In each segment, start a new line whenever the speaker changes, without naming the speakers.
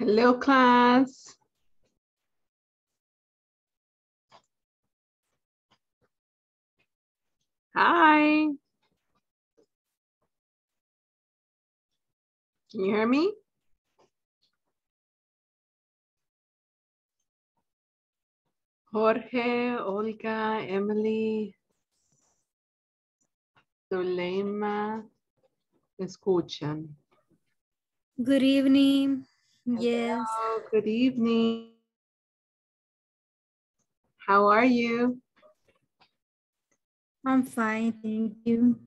Hello, class. Hi. Can you hear me? Jorge, Olga, Emily, Zulema, escuchan.
Good evening. Yes,
Hello, good evening. How are you?
I'm fine. Thank you.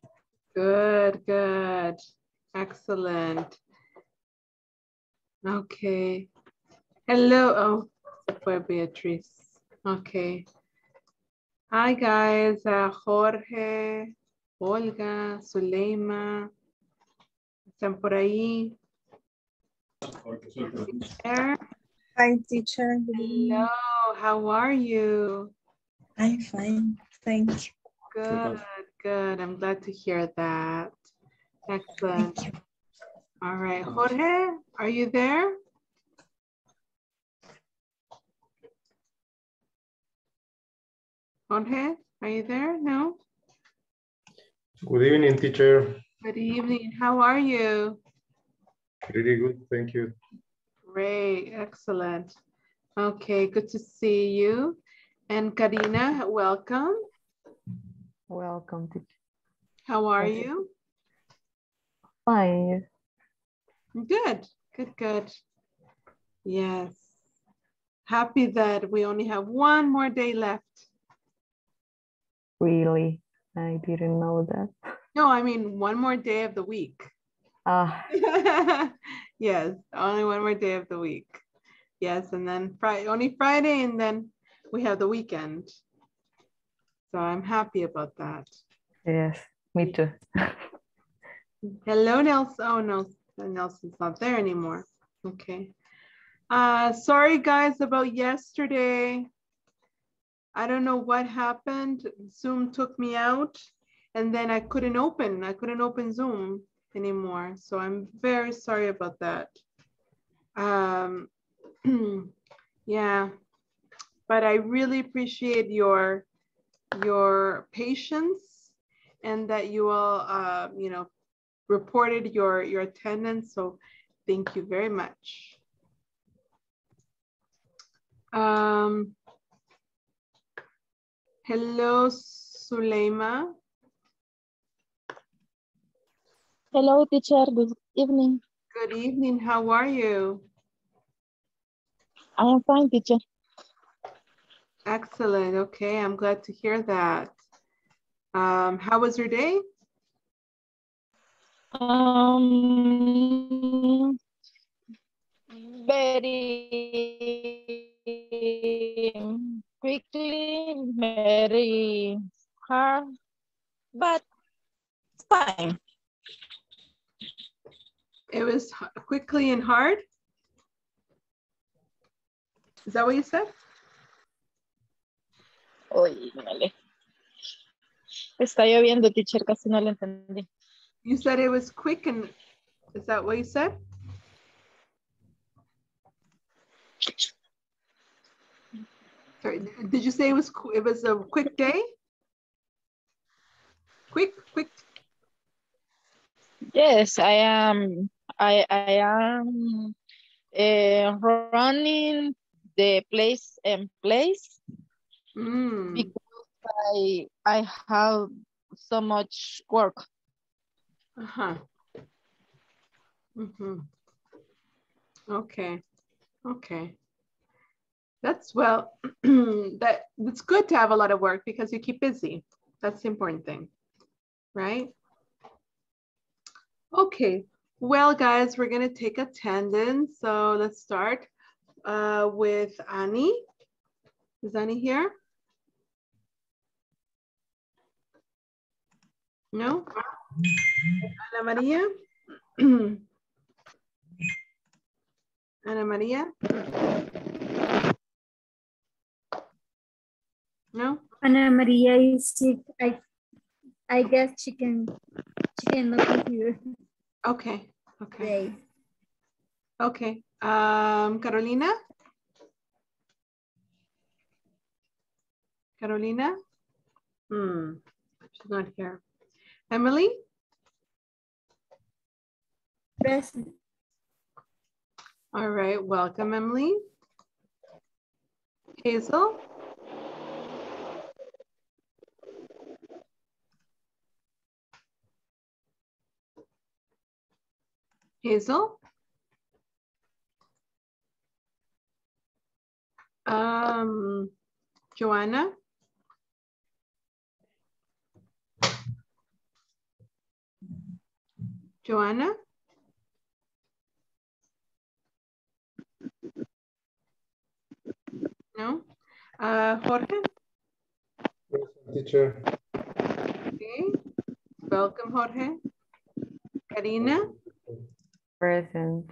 Good, good. Excellent. Okay. Hello. Oh, for Beatriz. Okay. Hi, guys. Uh, Jorge, Olga, Zuleima. ¿Están por ahí? There.
Hi, teacher.
Hello. How are you?
I'm fine. Thank you.
Good, good. I'm glad to hear that. Excellent. All right, Jorge, are you there? Jorge, are you there? No?
Good evening, teacher.
Good evening. How are you?
Pretty good, thank you.
Great, excellent. Okay, good to see you. And Karina, welcome.
Welcome to
How are
Thank
you?
fine.
Good, good, good. Yes. Happy that we only have one more day left.
Really, I didn't know that.
No, I mean, one more day of the week.
Ah,
yes, only one more day of the week. Yes, and then Friday, only Friday, and then we have the weekend. So I'm happy about that.
yes, me too.
Hello, Nelson. Oh, no, Nelson's not there anymore. Okay. Uh, sorry, guys, about yesterday. I don't know what happened. Zoom took me out and then I couldn't open. I couldn't open Zoom anymore. So I'm very sorry about that. Um, yeah, but I really appreciate your your patience and that you all, uh, you know, reported your your attendance. So thank you very much. Um, hello, Suleima.
Hello, teacher. Good evening.
Good evening. How are you?
I am fine, teacher.
Excellent. Okay, I'm glad to hear that. Um, how was your day?
Um, very quickly, very hard, but fine.
It was quickly and hard. Is that what you said?
Uy, vale. Está lloviendo, teacher, casi no le entendí.
You said it was quick and is that what you said? Sorry, did you say it was it was a quick day? Quick, quick.
Yes, I am. I I am uh, running the place and place
Mm,
because I I have so much work.
uh-huh. Mhm. Okay, okay. That's well, that it's good to have a lot of work because you keep busy. That's the important thing, right? Okay, well, guys, we're gonna take attendance. So let's start uh, with Annie. Is Annie here? No? Ana Maria? Ana Maria? No?
Ana Maria is sick. I I guess she can she cannot be here
Okay, okay.
today.
Okay, um, Carolina? Carolina? Hmm, she's not here. Emily?
Present.
All right, welcome, Emily. Hazel? Hazel? Um, Joanna? Joanna? No? Uh, Jorge?
Present, teacher.
Okay. Welcome, Jorge. Karina?
Present.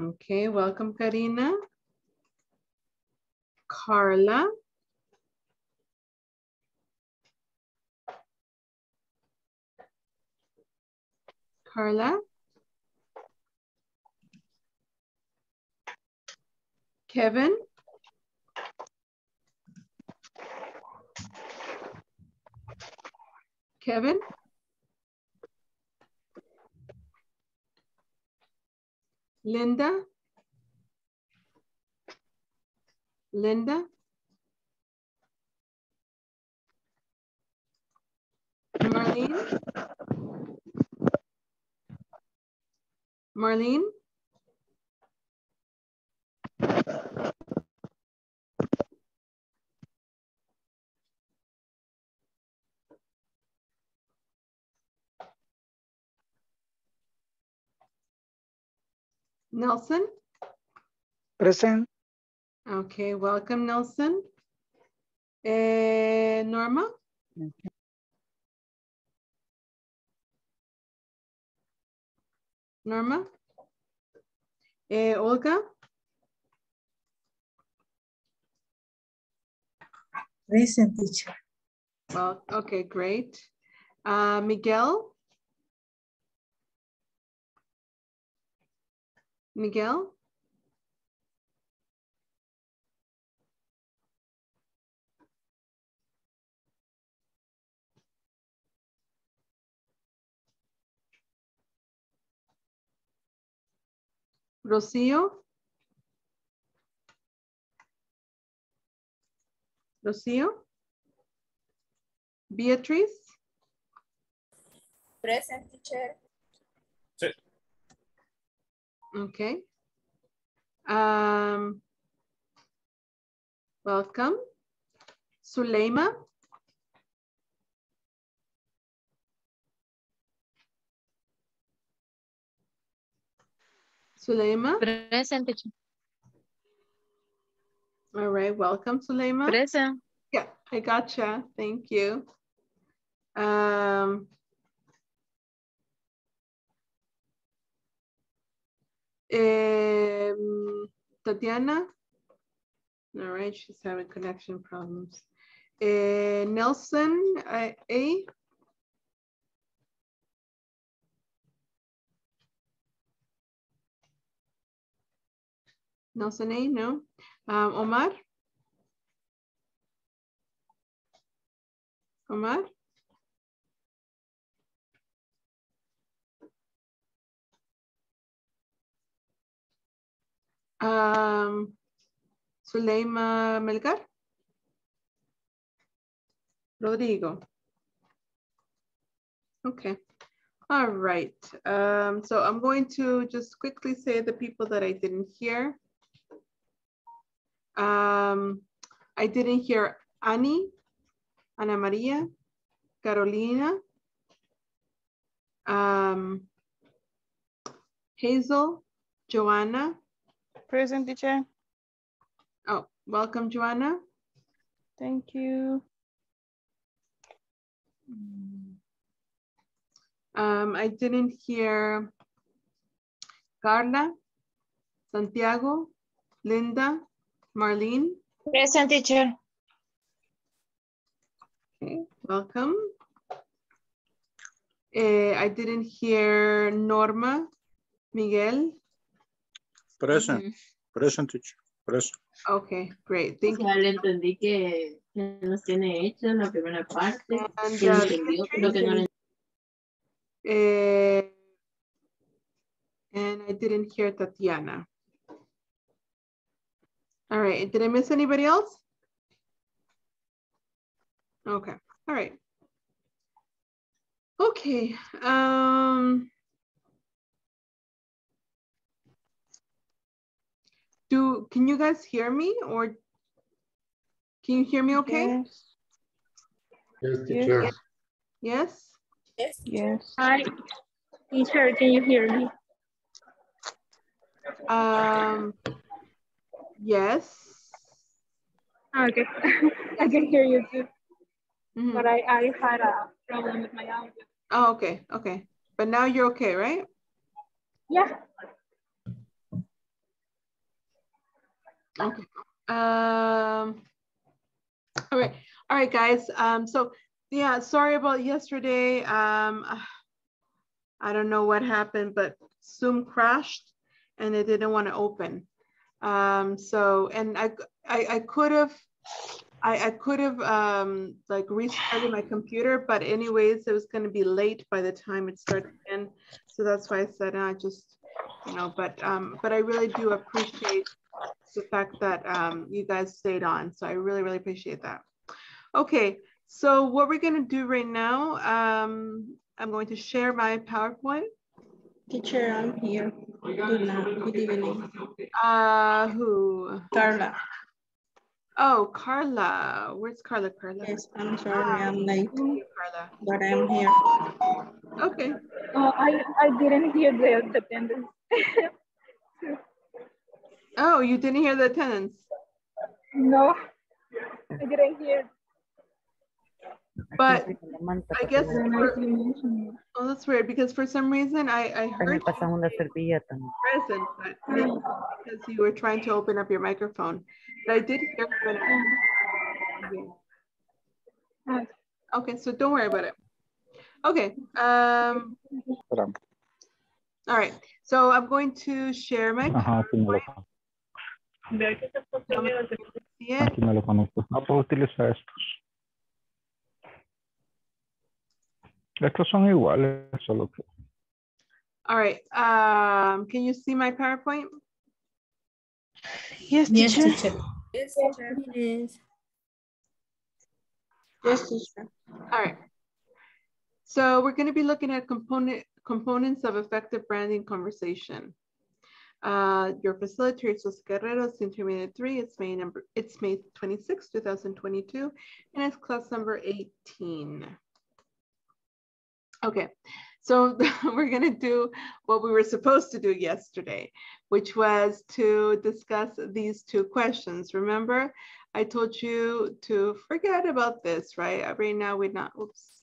Okay, welcome, Karina. Carla? Carla? Kevin? Kevin? Linda? Linda? Marlene? Marlene? Nelson?
Present.
Okay, welcome, Nelson. Eh, Norma? Norma? Eh, Olga?
Present teacher.
Well, okay, great. Uh, Miguel? Miguel? Rocío? Rocío? Beatriz?
Present, teacher.
Okay. Um, welcome. Suleima? Suleima?
Present.
All right, welcome, Suleima.
Present.
Yeah, I gotcha. Thank you. Um, um, Tatiana. All right, she's having connection problems. Uh, Nelson, uh, A. Nelson A, no. Um, Omar. Omar. Um, Suleima Melgar. Rodrigo. Okay. All right. Um, so I'm going to just quickly say the people that I didn't hear. Um, I didn't hear Annie, Ana Maria, Carolina, um, Hazel, Joanna.
Present teacher.
Oh, welcome, Joanna.
Thank you.
Um, I didn't hear Carla, Santiago, Linda, Marlene.
Present, teacher.
Okay, welcome. Eh, I didn't hear Norma, Miguel?
Present. Present, teacher. Present.
Okay, great. Thank you.
Ya le entendí que que nos tiene hecho en la primera parte.
And, uh,
entendió, pero que no le
Eh, and I didn't hear Tatiana. All right, did I miss anybody else? Okay, all right. Okay, um. Do, can you guys hear me or? Can you hear me okay?
Yes,
Yes, teacher.
Yes?
yes.
Hi, teacher, can you hear me?
Um, yes.
Okay, I can hear you too,
Mhm.
but I, I had a problem with my audio.
Oh, okay, okay. But now you're okay, right?
Yeah,
Okay. Um, all right, all right, guys. Um, so yeah, sorry about yesterday. Um, I don't know what happened, but Zoom crashed and it didn't want to open. Um, so, and I, I, I could have, I, I could have um, like restarted my computer, but anyways, it was going to be late by the time it started again. So that's why I said, I just, you know, but, um, but I really do appreciate the fact that um, you guys stayed on. So I really, really appreciate that. Okay, so what we're gonna do right now, um, I'm going to share my PowerPoint.
Teacher, I'm here. Good night. Good evening.
Uh, who?
Carla.
Oh, Carla. Where's Carla? Carla.
Yes, I'm sorry I'm late,
Carla.
but I'm here.
Okay.
uh, I, I didn't hear the, the attendance.
Oh, you didn't hear the attendance.
No, I didn't hear.
But
I
I guess,
the nice you mentioned.
oh, that's weird because for some reason I, I heard
pasan una servilleta.
present, but because you were trying to open up your microphone. But I did hear when I-
Okay.
Okay, so don't worry about it. Okay, um, all right. So I'm going to share my,
Ajá, aquí me lo,
see it.
aquí me lo conecto. No puedo utilizar estos. Estos son iguales, solo que
All right, um, can you see my PowerPoint?
Yes,
Yes,
teacher.
teacher.
Yes, teacher. Yes, teacher.
All right. So we're going to be looking at component components of effective branding conversation. Uh, your facilitator is Los Guerreros Intermediate 3. It's May number, it's May 26, 2022, and it's class number 18. Okay, so we're gonna do what we were supposed to do yesterday, which was to discuss these two questions. Remember, I told you to forget about this, right? Uh, Right now we're not, oops.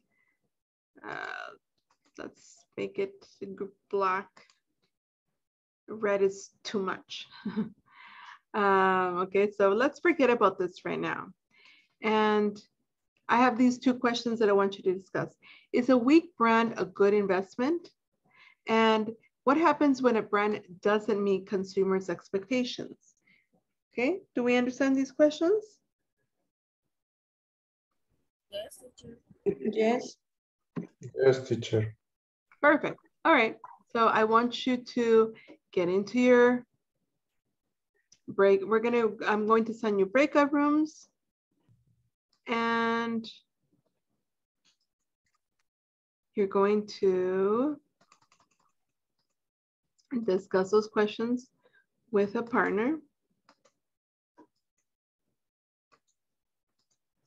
Uh, let's make it black. Red is too much. um, okay, so let's forget about this right now. And I have these two questions that I want you to discuss. Is a weak brand a good investment? And what happens when a brand doesn't meet consumers' expectations? Okay, do we understand these questions?
Yes. teacher.
Yes, yes, teacher.
Perfect. All right. So I want you to get into your break. We're going to, I'm going to send you breakout rooms. And you're going to discuss those questions with a partner.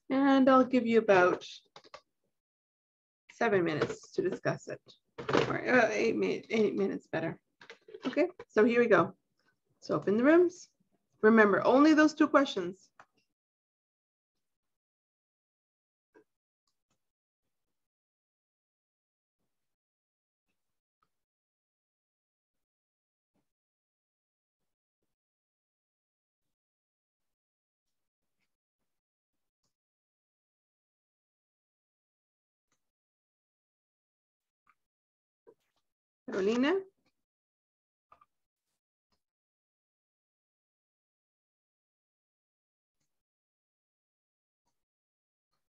And I'll give you about seven minutes to discuss it. Or uh, eight eight minutes better. Okay, so here we go. So open the rooms. Remember, only those two questions. Carolina?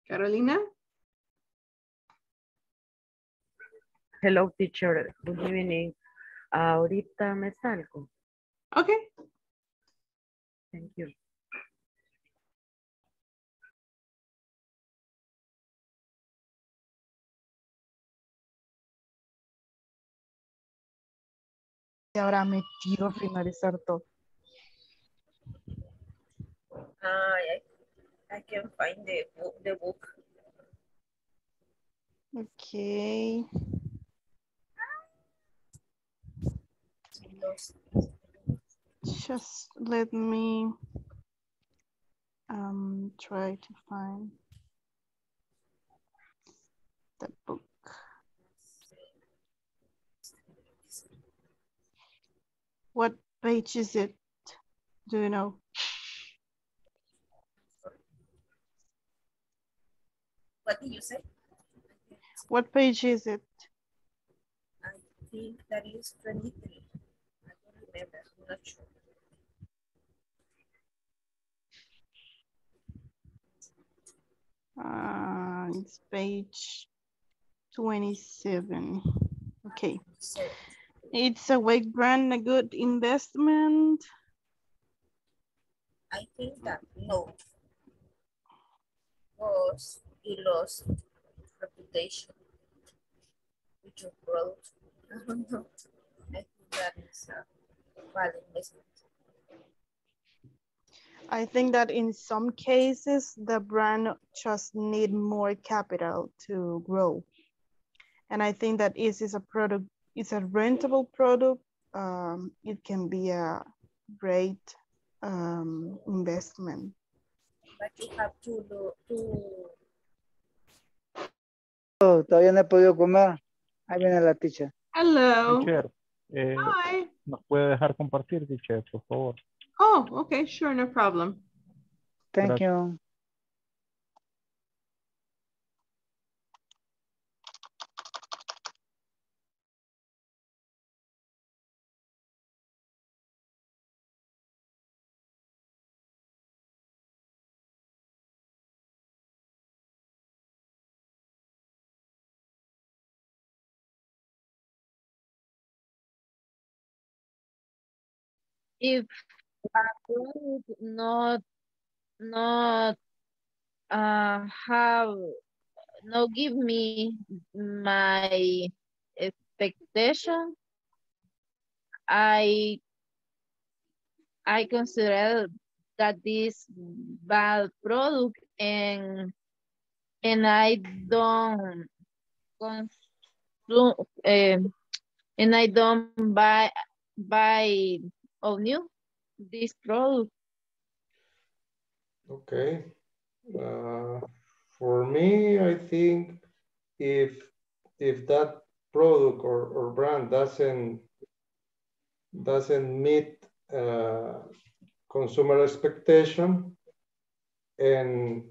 Carolina?
Hello, teacher. Good evening. Ahorita me salgo.
Okay.
Thank you.
Y ahora me tiro a finalizar todo.
I, I can find the book, the book.
Okay. Just let me um try to find the book. What page is it? Do you know?
What did you say?
What page is it?
I think that is 23. I don't remember, I'm not sure.
Uh, it's page 27. Okay. It's a wake brand, a good investment.
I think that no. Because lost reputation with your product. I don't know. I think that is a bad investment.
I think that in some cases, the brand just need more capital to grow. And I think that is is a product, it's a rentable product. Um, it can be a great um, investment.
But you have to do to
Oh, todavía no he podido comer. Ahí viene la teacher.
Hello.
Teacher, eh,
Hi.
¿nos puede dejar compartir, teacher, por favor?
Oh, okay, sure, no problem.
Thank
Gracias.
you.
If a product not not uh have no give me my expectation, I I consider that this bad product and and I don't consume um, and I don't buy buy of new this product.
Okay. Uh, for me, I think if if that product or, or brand doesn't doesn't meet uh, consumer expectation and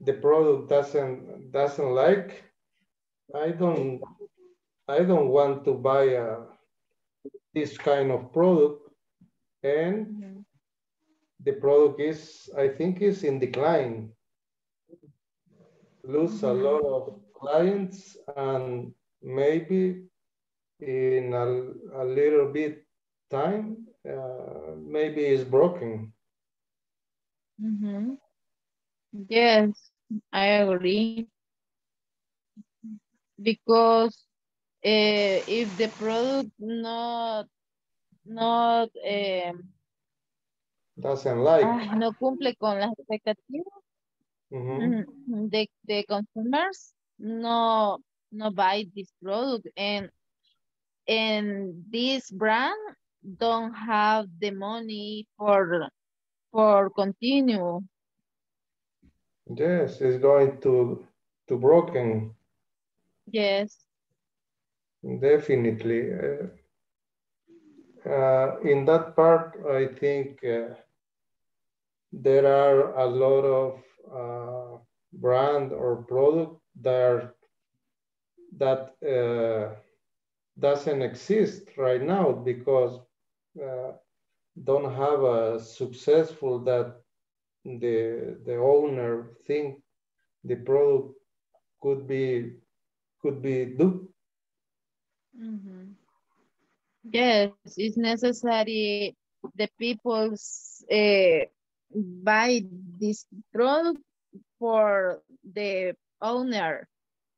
the product doesn't doesn't like, I don't I don't want to buy a, this kind of product and the product is, I think is in decline. Lose a lot of clients and maybe in a, a little bit time, uh, maybe it's broken.
Mhm. Yes, I agree. Because uh, if the product not not um,
Doesn't like.
ay, no cumple con las expectativas
Mhm.
ujú, de, de consumers, no no buy this product and and this brand don't have the money for for continue.
Yes, it's going to to broken.
Yes.
Definitely. Uh, uh, in that part, I think uh, there are a lot of uh, brand or product that that uh, doesn't exist right now because uh, don't have a successful that the the owner think the product could be could be do.
Mhm. Yes, it's necessary the people uh, buy this product for the owner,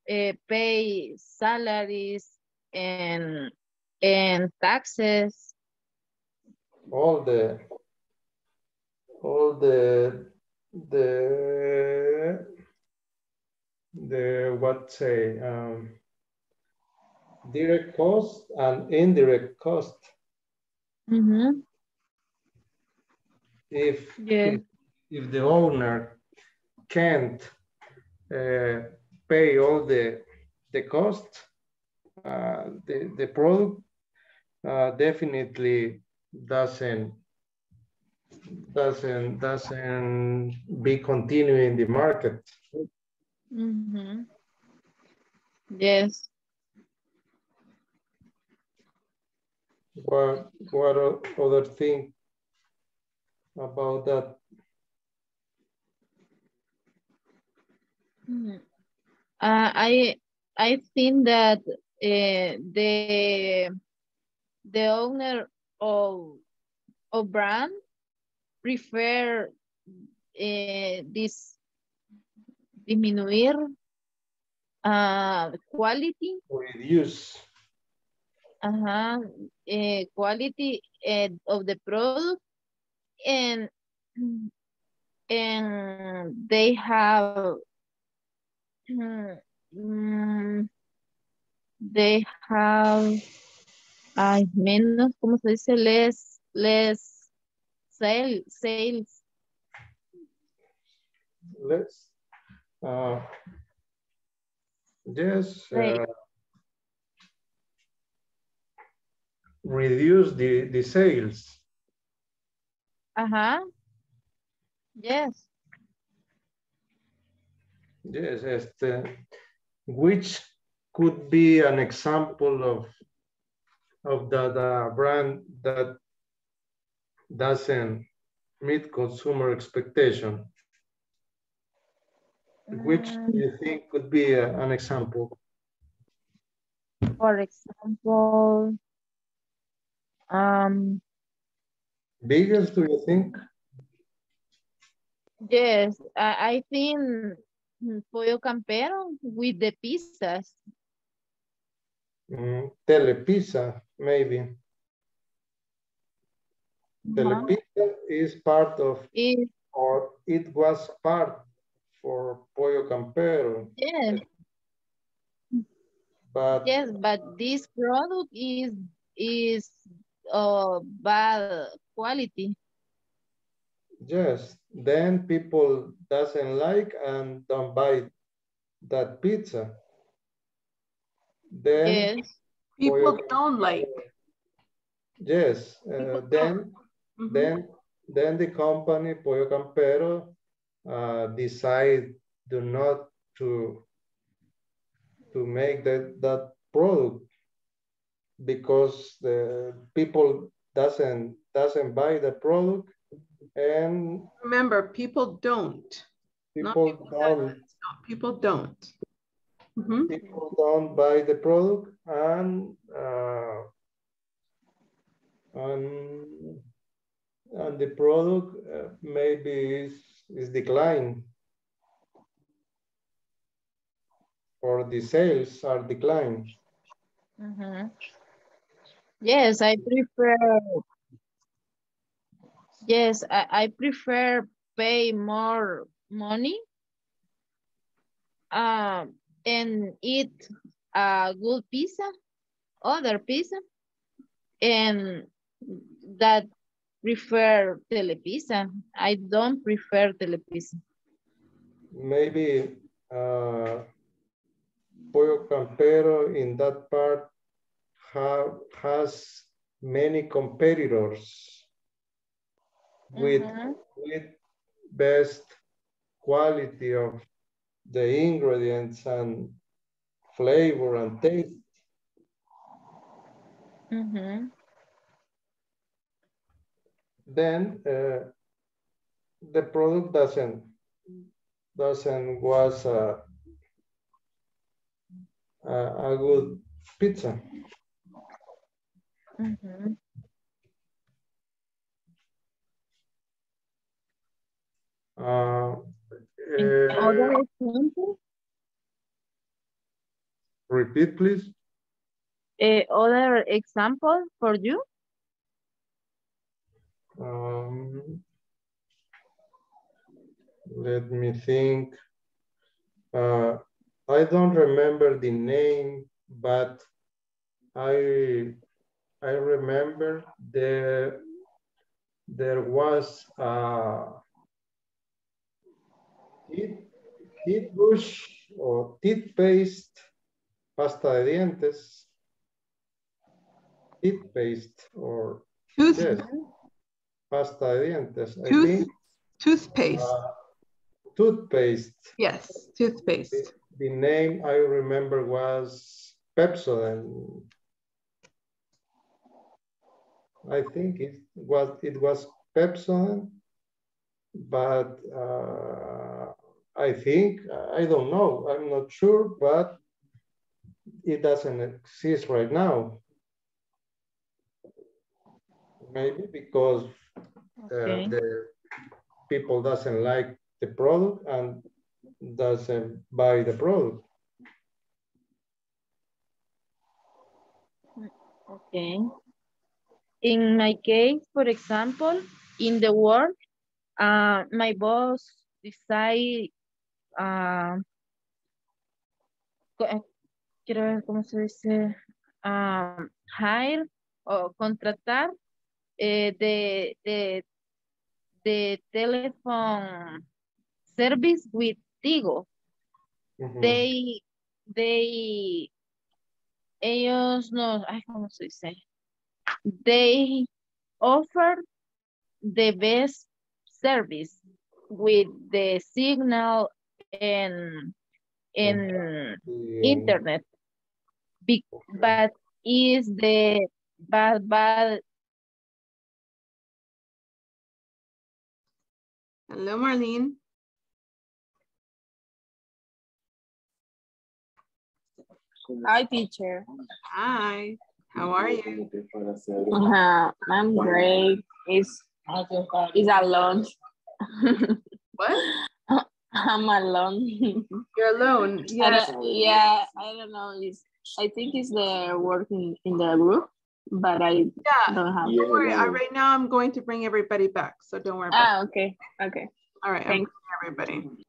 uh, pay salaries and and taxes.
all the all the the the what say um, direct cost and indirect cost
Mhm.
if
Yeah.
if, if the owner can't uh, pay all the the cost uh, the the product uh, definitely doesn't doesn't doesn't be continuing the market.
Mhm. Yes.
What what other thing about that?
Mhm. Uh, I I think that uh, the the owner of of brand prefer uh, this diminuir uh, quality
Reduce
uh quality uh, of the product and and they have mm, they have ay, menos, ¿cómo se dice? Less, less sale, sales.
let's uh, yes uh, reduce the the sales
Ajá. Yes.
yes este, which could be an example of of that uh, brand that doesn't meet consumer expectation which do you think could be a- an example
For example, um,
biggest do you think
yes, I, I think pollo campero with the pizzas.
Mm, Telepizza, maybe.
Uh-huh.
Telepizza is part of,
It,
or it was part for Pollo Campero,
yes,
but
yes, but this product is is uh bad quality.
yes, then people doesn't like and don't buy that pizza. Then,
Yes.
People
Pollo
don't like.
yes, uh, then,
Mhm.
then, then the company Pollo Campero uh, decide do not to to make that that product because the people doesn't doesn't buy the product and
Remember, people don't. Not
people
people
don't
No, people don't. Mhm.
people don't buy the product and uh, and and the product uh, maybe is is declined or the sales are declined.
Mhm. Yes, I prefer. Yes, I, I prefer pay more money um, and eat a good pizza, other pizza, and that prefer telepizza. I don't prefer telepizza.
maybe uh, Pollo Campero in that part have, has many competitors with,
Mhm.
with best quality of the ingredients and flavor and taste.
Mhm.
Then uh, the product doesn't doesn't was a, a, a good pizza.
Mhm.
Uh,
And
eh,
Other example,
repeat, please.
eh, other example for you?
Um, let me think. Uh, I don't remember the name, but I I remember there there was a teeth, teeth brush or teeth paste, pasta de dientes, teeth paste or
Tooth,
yes, pasta de dientes. I
Tooth-
think
toothpaste.
uh, toothpaste.
yes, toothpaste.
The name I remember was Pepsodent. I think it was it was Pepsodent, but uh, I think I don't know. I'm not sure, but it doesn't exist right now. Maybe because uh, the people doesn't like the product and doesn't buy the product.
Okay. In my case, for example, in the work, uh, my boss decide, uh, eh, quiero ver cómo se dice, um, hire o contratar eh, de, de, de telephone service with Tigo. They, they, ellos nos, ay, ¿cómo se dice? They offer the best service with the signal and, and
The,
internet. Be- but is the, but, but,
Hello, Marlene.
Hi, teacher.
Hi, how are you?
Uh, I'm great. It's, it's alone.
What?
I'm alone.
You're alone. Yes.
don't- yeah, I don't know. It's, I think it's the working in the group, but I
Yeah.
don't have.
Don't worry. I, right now, I'm going to bring everybody back, so don't worry about.
Ah, okay, okay.
All right,
thanks.
bringing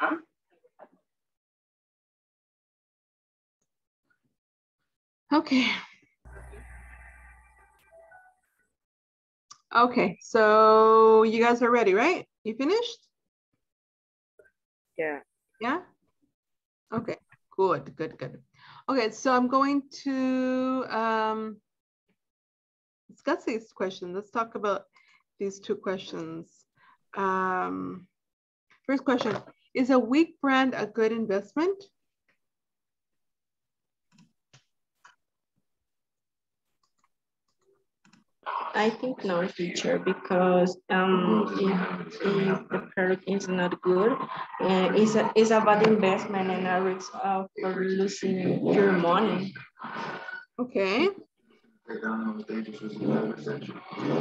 everybody. Okay. Okay, so you guys are ready, right? You finished?
Yeah.
Yeah? Okay, good, good, good. Okay, so I'm going to um, discuss these questions. Let's talk about these two questions. Um, first question, is a weak brand a good investment?
I think no, teacher, because um, if, if the product is not good, uh, it's a it's a bad investment and a risk of for losing your money.
Okay.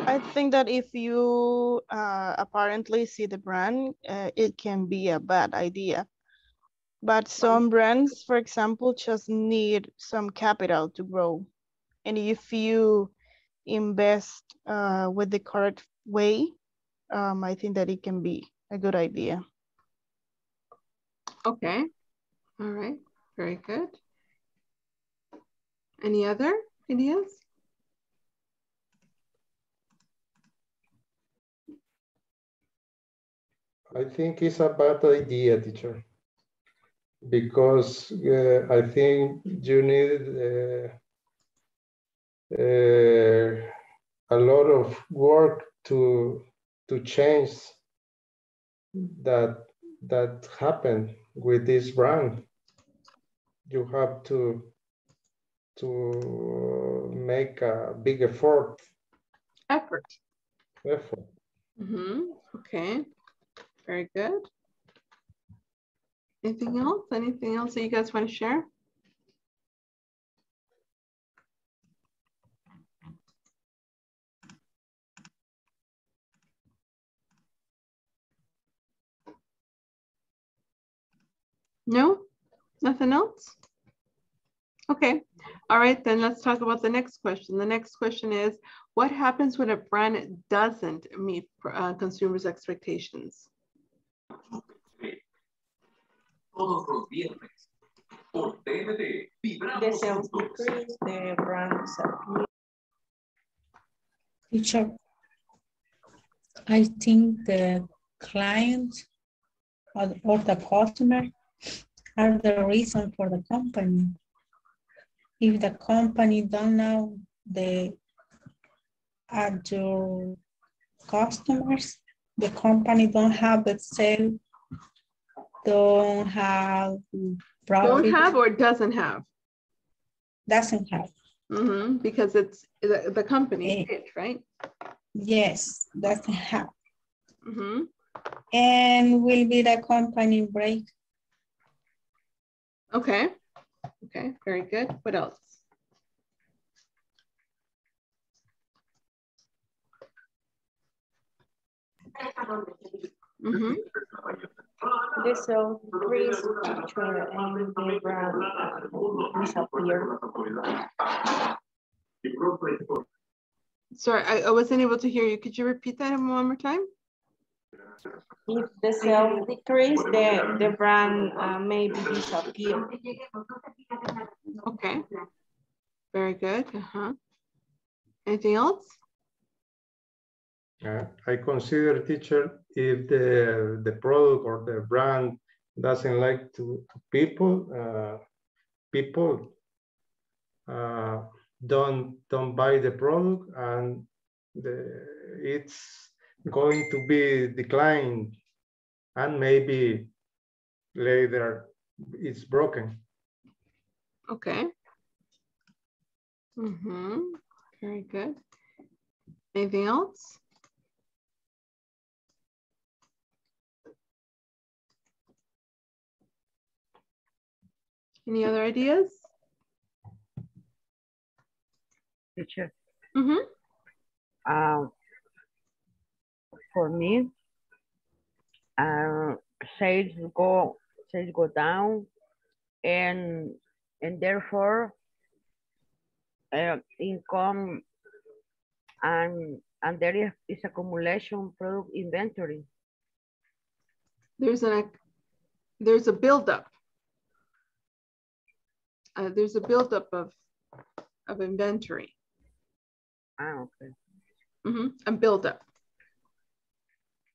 I think that if you uh, apparently see the brand, uh, it can be a bad idea. But some brands, for example, just need some capital to grow. And if you invest uh, with the correct way, um, I think that it can be a good idea.
Okay. All right. Very good. Any other ideas?
I think it's a bad idea, teacher, because uh, I think you need uh, uh, a lot of work to to change that that happened with this brand. You have to to make a big effort.
Effort.
Effort.
Mm -hmm. Okay. Very good. Anything else? Anything else that you guys want to share? No? Nothing else? Okay. All right, then let's talk about the next question. The next question is, what happens when a brand doesn't meet uh, consumers' expectations?
Todos los viernes, por TNT, decrease, the brands.
Teacher, I think the client or, the customer are the reason for the company. If the company don't know the are your customers, the company don't have the sale, don't have
profit. Don't have or doesn't have?
Doesn't have.
Mm -hmm, because it's the, the company it, right?
Yes, doesn't have.
Mm -hmm.
And will be the company break
Okay. Okay, very good. What else? Mm -hmm.
This will increase picture and the brand disappear.
Sorry, I, I wasn't able to hear you. Could you repeat that one more time?
If the sales decrease, the, the brand uh, may disappear.
Okay. Very good. Uh-huh. Anything else?
Uh, I consider teacher if the the product or the brand doesn't like to, to people, uh, people uh, don't don't buy the product and the, it's going to be declined and maybe later it's broken.
Okay. Mm -hmm. Very good. Anything else? Any other ideas?
Teacher.
Mm-hmm.
Um, for me. Uh, sales go sales go down, and and therefore uh, income and and there is, is accumulation product inventory.
There's an there's a buildup. Uh, there's a buildup of of inventory.
Ah, okay.
Mm -hmm. A buildup.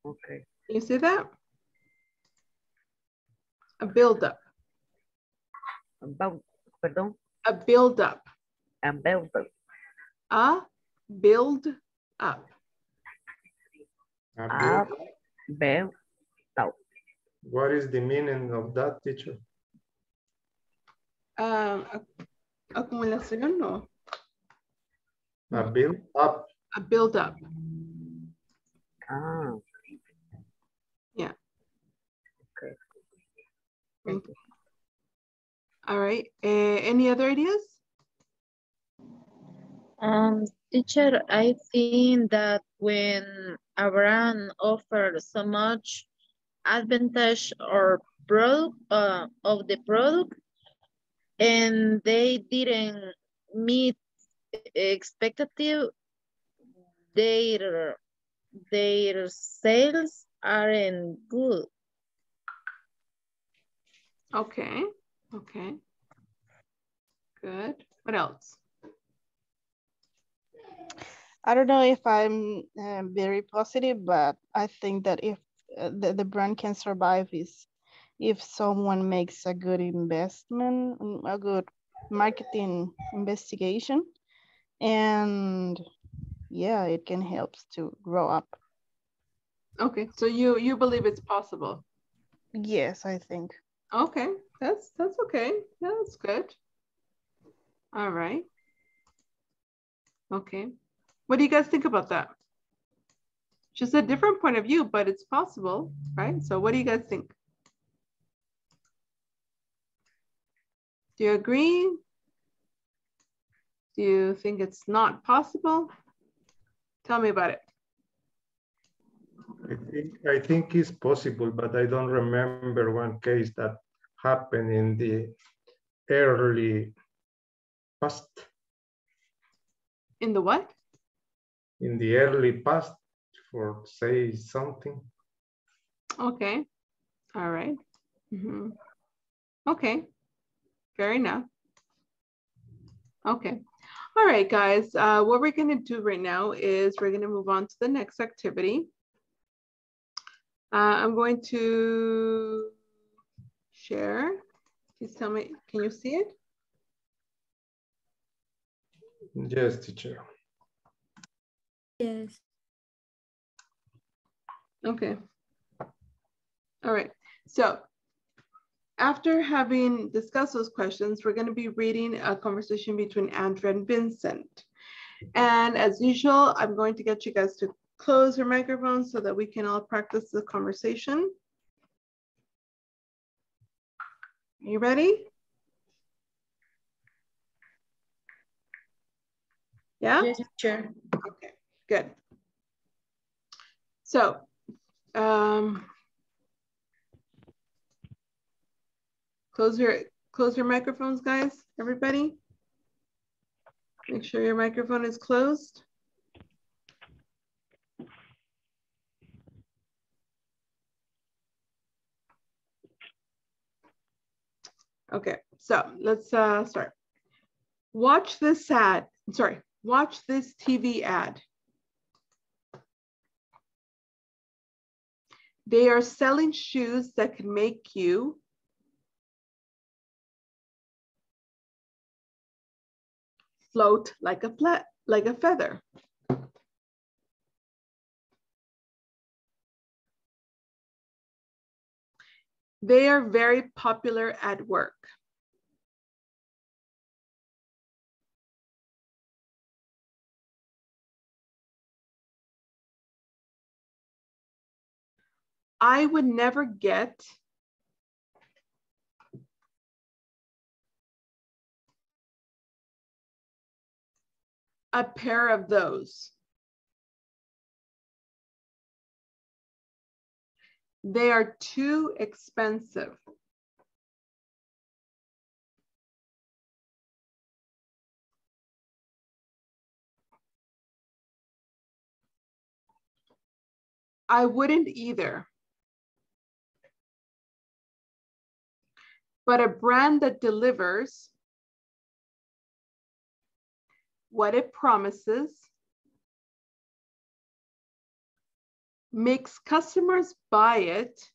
Okay.
You see that? A buildup.
About, perdón.
A buildup.
A buildup.
A build up.
A build up.
What is the meaning of that, teacher?
Um, acumulación, no.
A build up.
A build up.
Ah.
Yeah.
Okay. Thank you.
All right. Uh, any other ideas?
Um, teacher, I think that when a brand offers so much advantage or product uh, of the product and they didn't meet expectative, their their sales aren't good.
Okay, okay. Good. What else?
I don't know if I'm uh, very positive, but I think that if uh, the, the brand can survive is if someone makes a good investment, mm, a good marketing investigation, and yeah, it can help to grow up.
Okay, so you you believe it's possible?
Yes, I think.
Okay, that's that's okay. That's good. All right. Okay. What do you guys think about that? Just a different point of view, but it's possible, right? So what do you guys think? Do you agree? Do you think it's not possible? Tell me about it.
I think I think it's possible, but I don't remember one case that happened in the early past.
In the what?
In the early past, for say something.
Okay. All right. Mm -hmm. Okay. Fair enough. Okay. All right, guys. Uh, what we're going to do right now is we're going to move on to the next activity. Uh, I'm going to share. Please tell me, can you see it?
Yes, teacher.
Yes.
Okay. All right. So after having discussed those questions, we're going to be reading a conversation between Andrea and Vincent. And as usual, I'm going to get you guys to close your microphones so that we can all practice the conversation. Are you ready? Yeah?
Yes, sure.
Okay, good. So, um, close your close your microphones, guys, everybody. Make sure your microphone is closed. Okay, so let's uh, start. Watch this ad, sorry, watch this TV ad. They are selling shoes that can make you float like a like a feather. They are very popular at work. I would never get a pair of those. They are too expensive. I wouldn't either. But a brand that delivers what it promises makes customers buy it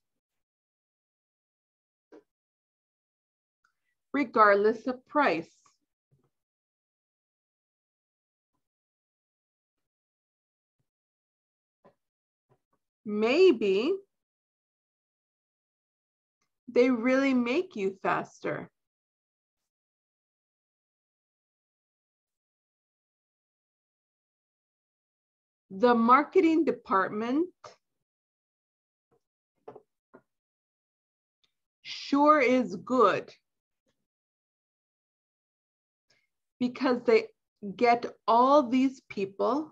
regardless of price. Maybe they really make you faster. The marketing department sure is good because they get all these people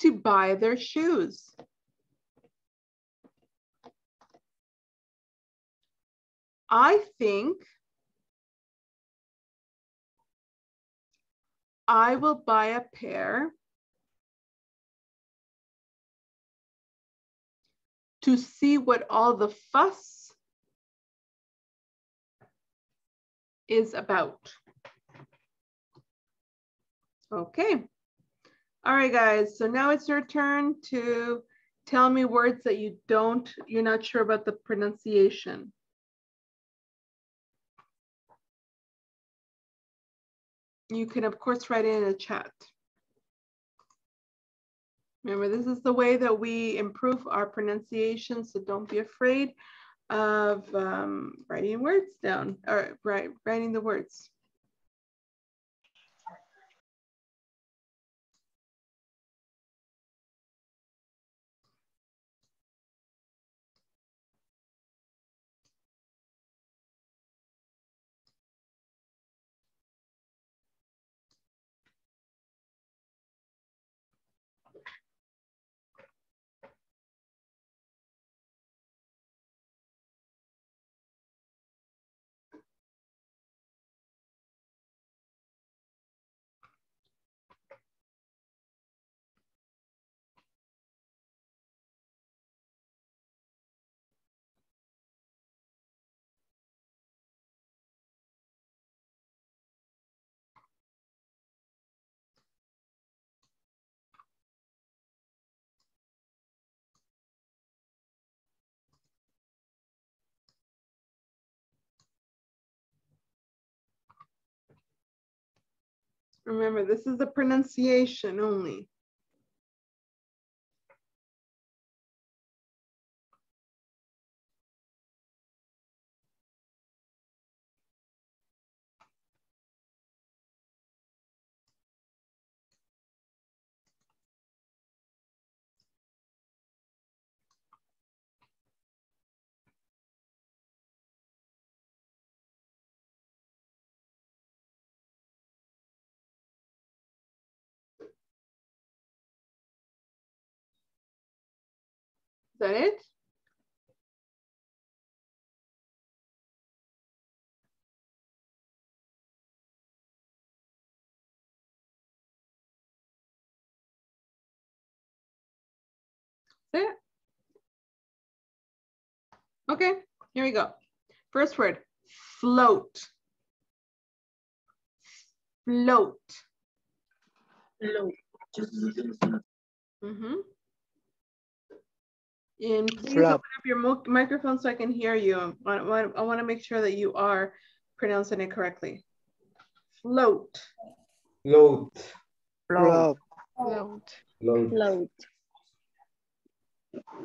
to buy their shoes. I think I will buy a pair to see what all the fuss is about. Okay. All right, guys. So now it's your turn to tell me words that you don't, you're not sure about the pronunciation. You can, of course, write it in the chat. Remember, this is the way that we improve our pronunciation, so don't be afraid of um, writing words down or write, writing the words. Remember, this is the pronunciation only. That it? That's it? Okay, here we go. First word, float. Float.
Float.
Mm-hmm. And please
Flop.
open up your mo- microphone so I can hear you. I want, I want to make sure that you are pronouncing it correctly. Float.
Float.
Float.
Float.
Float.
Float.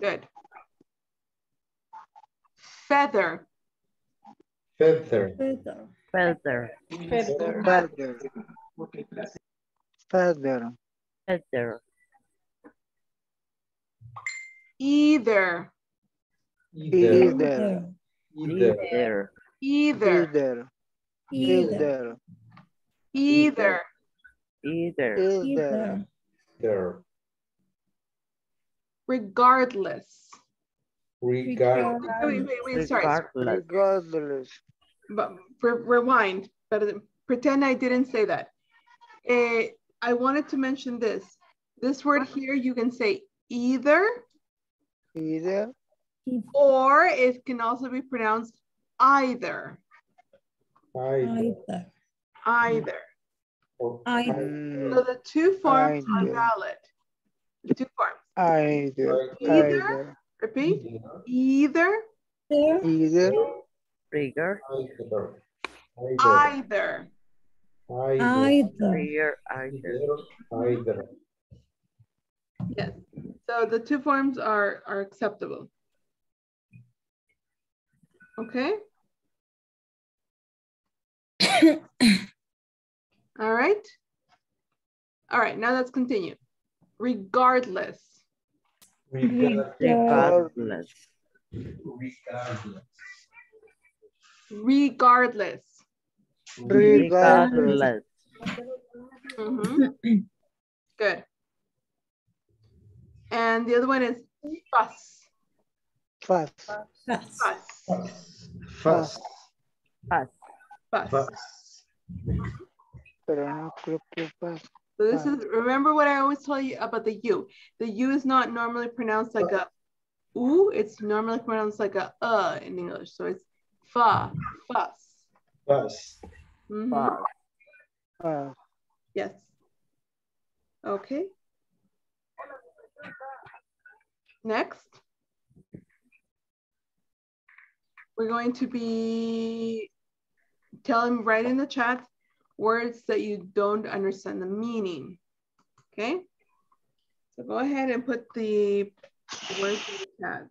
Good. Feather.
Feather.
Feather.
Feather.
Feather.
Feather. Feather.
Feather.
Either.
Either.
Either.
Either.
Either.
Either.
Either.
Either.
Either.
Either.
Either.
Regardless.
Regard.
Wait, wait, wait, sorry.
Regardless.
Regardless.
But rewind, but pretend I didn't say that. Eh, I wanted to mention this. This word here, you can say either,
Either.
or it can also be pronounced either.
Either.
Either.
Either.
Either.
So the two forms are
Either.
valid. The two forms.
Either.
Either.
Either.
Repeat. Either,
There.
Either.
Trigger.
Either. Either.
either.
Either.
Either.
Trigger. Either.
Either.
Yes. So the two forms are, are acceptable. Okay. All right. All right, now let's continue. Regardless.
Regardless.
Regardless.
Regardless.
Regardless.
Regardless.
Mhm. Good. And the other one is fuss.
Fast.
Fast.
Fuss.
Fast.
Fast.
Fuss.
Fast.
Pero no creo que fast.
So this is, remember what I always tell you about the U. The U is not normally pronounced like a oo, it's normally pronounced like a uh in English. So it's fa, fuss.
Fast.
Mhm.
Fast.
Fast.
Yes. Okay. Next. We're going to be telling right in the chat words that you don't understand the meaning. Okay. So go ahead and put the words in the chat.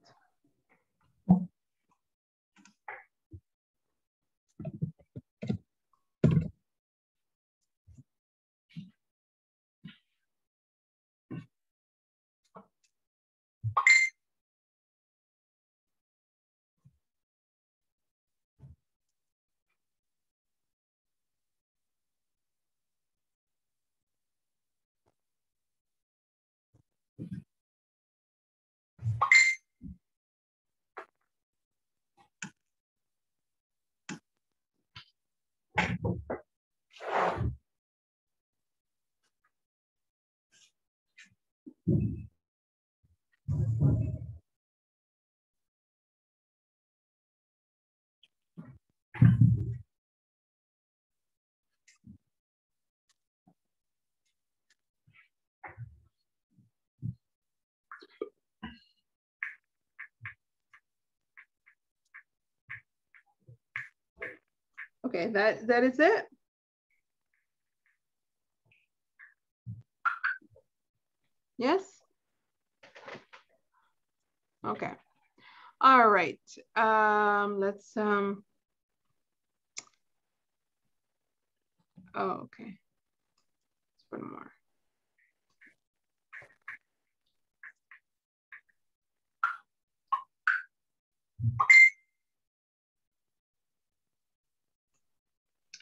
Okay, that, that is it. Yes? Okay. All right. Um, let's um Oh, okay. Let's put more.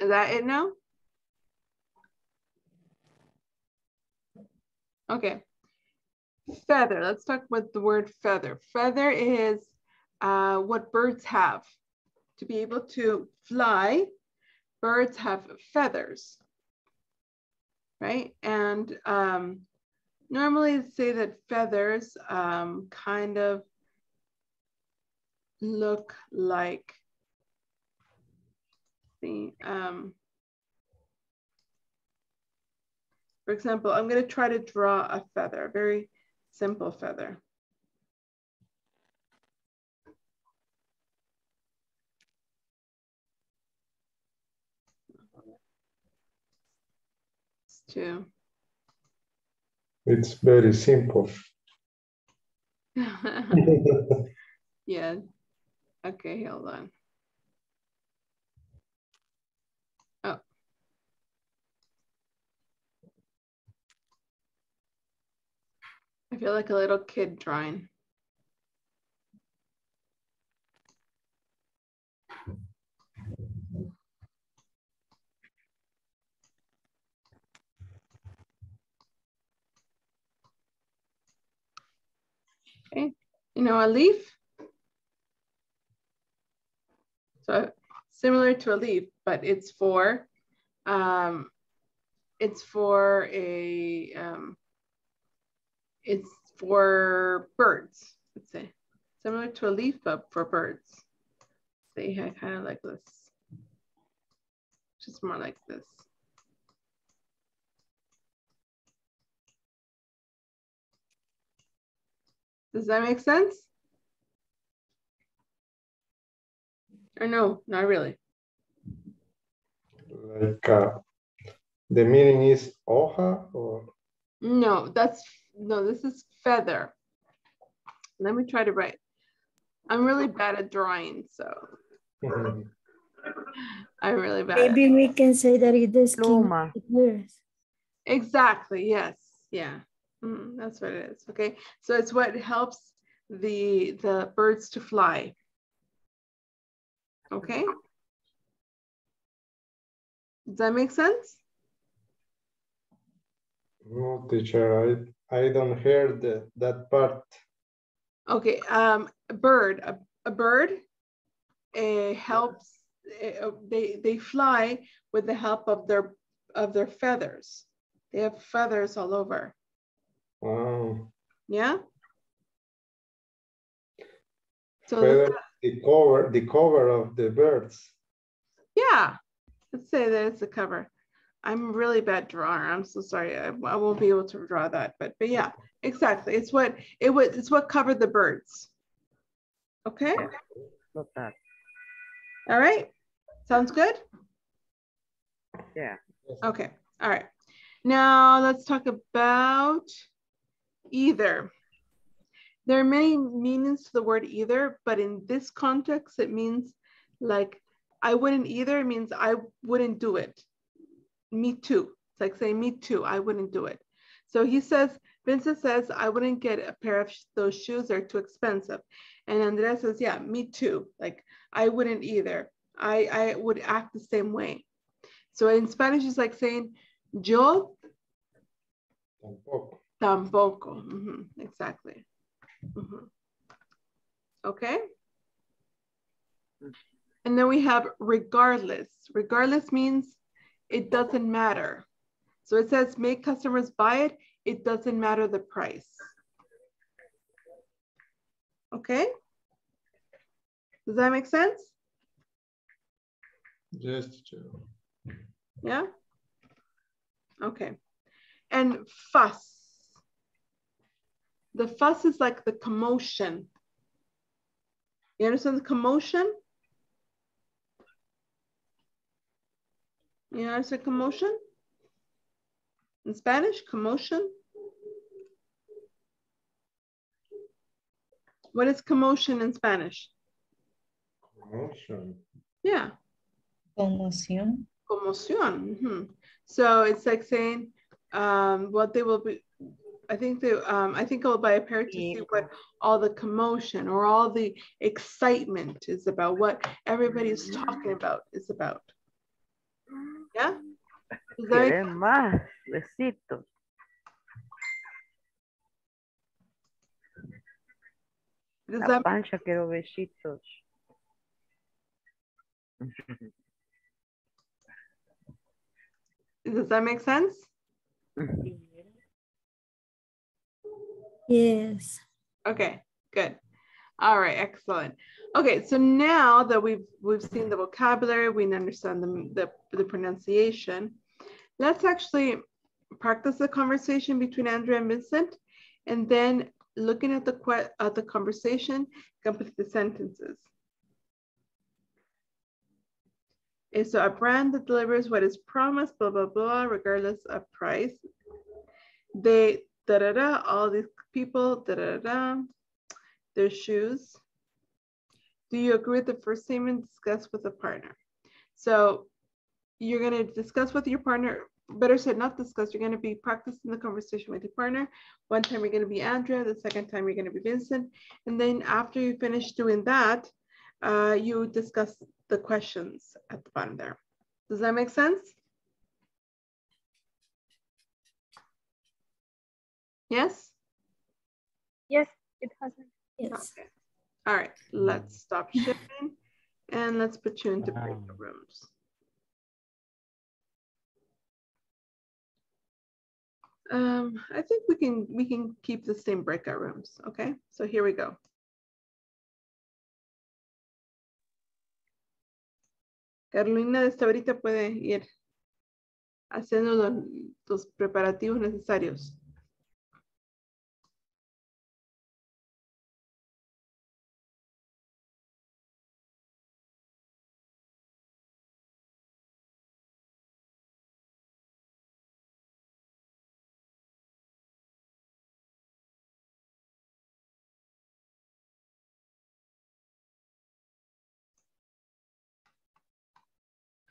Is that it now? Okay. Feather. Let's talk about the word feather. Feather is uh, what birds have. To be able to fly, birds have feathers, right? And um, normally say that feathers um, kind of look like um, for example, I'm going to try to draw a feather, a very simple feather. Two.
It's very simple.
yeah. Okay, hold on. I feel like a little kid drawing. Okay, you know, a leaf. So similar to a leaf, but it's for, um, it's for a, um, it's for birds, let's say. Similar to a leaf, but for birds. They have kind of like this. Just more like this. Does that make sense? Or no, not really.
Like uh, the meaning is hoja or
No, that's no, this is feather. Let me try to write. I'm really bad at drawing, so I'm really bad.
Maybe we can say that it is skin
Pluma.
of the earth.
Exactly. Yes. Yeah. Mm, that's what it is. Okay. So it's what helps the the birds to fly. Okay. Does that make sense?
no teacher. I I don't hear the, that part.
Okay. Um, a bird. A, a bird uh, helps. Uh, they they fly with the help of their of their feathers. They have feathers all over.
Um,
Yeah. So
feather, the cover the cover of the birds.
Yeah, let's say that it's a cover. I'm really bad drawer. I'm so sorry. I, I won't be able to draw that, but but yeah, exactly. It's what it was. It's what covered the birds. Okay.
Not that.
All right. Sounds good.
Yeah.
Okay. All right. Now let's talk about either. There are many meanings to the word either, but in this context, it means like I wouldn't either. It means I wouldn't do it. Me too. It's like saying me too. I wouldn't do it. So he says, Vincent says, I wouldn't get a pair of sh- those shoes. They're too expensive. And Andrea says, yeah, me too. Like I wouldn't either. I, I would act the same way. So in Spanish, it's like saying, yo
Tampoco.
tampoco. Mhm, Exactly. Mhm. Okay. And then we have regardless. Regardless means it doesn't matter. So it says make customers buy it. It doesn't matter the price. Okay. Does that make sense?
Yes, teacher.
Yeah. Okay. And fuss. The fuss is like the commotion. You understand the commotion? You understand commotion? In Spanish, commotion? What is commotion in Spanish?
Promotion.
Yeah.
Conmoción.
Commoción. mhm. So it's like saying um, what they will be. I think they. Um, I think I'll buy a pair to see what all the commotion or all the excitement is about. What everybody's talking about is about. Yeah. Does
Quieren más besitos. La
that
pancha quiero besitos.
does that make sense?
Yes.
Okay, good. All right, excellent. Okay, so now that we've we've seen the vocabulary, we understand the, the, the pronunciation, let's actually practice the conversation between Andrea and Vincent, and then looking at the at the conversation, complete the sentences. Okay, so a brand that delivers what is promised, blah, blah, blah, regardless of price. They, da, da, da, all these people, da, da, da, their shoes. Do you agree with the first statement? Discuss with a partner. So you're going to discuss with your partner, better said, not discuss, you're going to be practicing the conversation with your partner. One time you're going to be Andrea, the second time you're going to be Vincent. And then after you finish doing that, uh, you discuss the questions at the bottom there. Does that make sense? Yes?
Yes, it has. Yes.
Okay. All right, let's stop sharing and let's put you into breakout rooms. Um, I think we can we can keep the same breakout rooms. Okay, so here we go. Carolina desde ahorita puede ir haciendo los, los preparativos necesarios.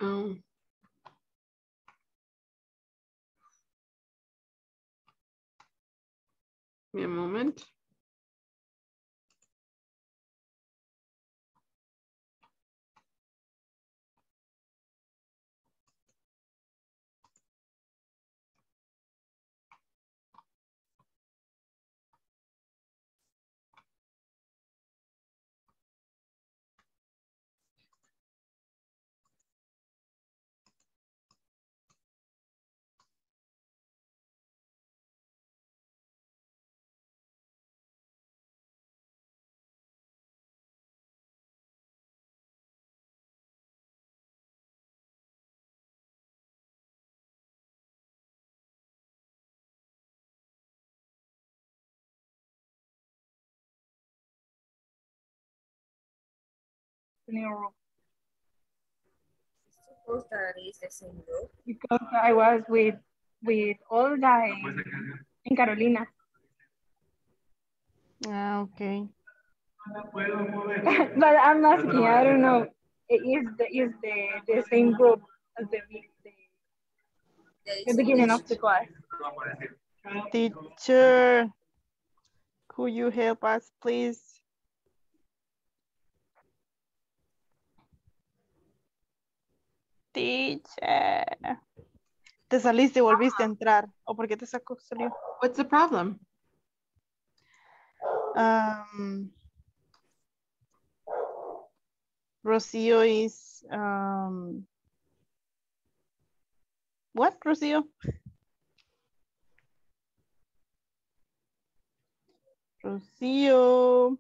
Um, me a moment.
New room
Suppose that is the same group.
because I was with with Olga and, and Carolina.
Ah, okay.
but I'm asking, I don't know. Is the is the the same group as the the, the beginning of the class?
Teacher, could you help us, please? Teacher. Te saliste y volviste a entrar. ¿O por qué te sacó? Salió.
What's the problem?
Um, Rocío is um, what, Rocío? Rocío.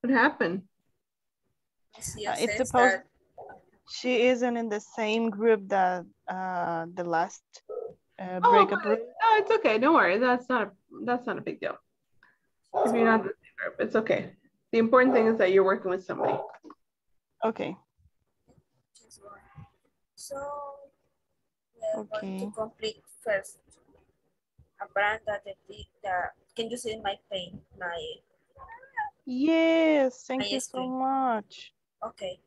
What happened?
Lucia
Uh, it's supposed she isn't in the same group that uh, the last uh,
Oh,
breakup
but-
group.
no, it's okay. Don't worry. That's not that's not a big deal. If you're not in the same group, it's okay. The important thing is that you're working with somebody.
Okay.
she's one. So we are going to complete first a brand that the, the can you see my paint my
Yes, thank
My
you so much.
Okay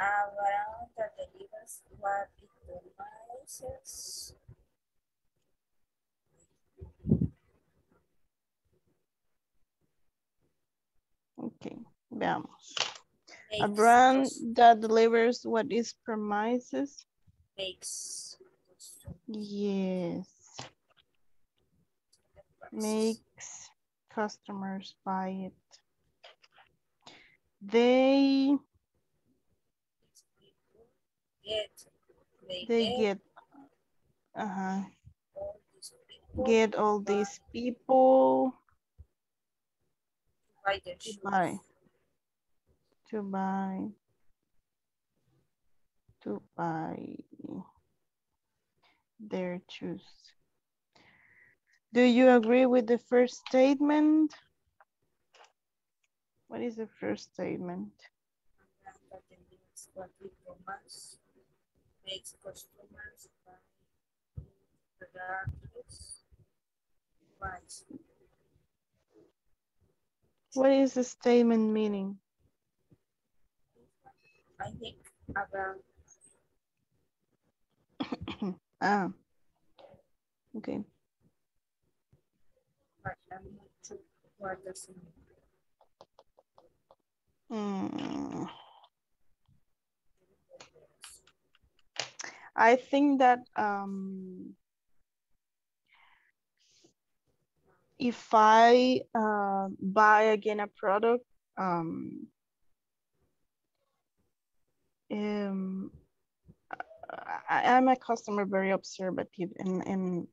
a brand that delivers what it promises
Okay, veamos. A brand that delivers what is promises.
makes
Yes, makes customers buy it. They
get they,
they
get
get uh-huh
all these people
get all these people
to buy their
to buy to buy to buy their shoes. Do you agree with the first statement? What is the first statement?
what
is the statement meaning?
I think around
ah, okay.
what does it mean.
Mm. I think that um, if I uh, buy again a product, um, um, I, I'm a customer very observative and, and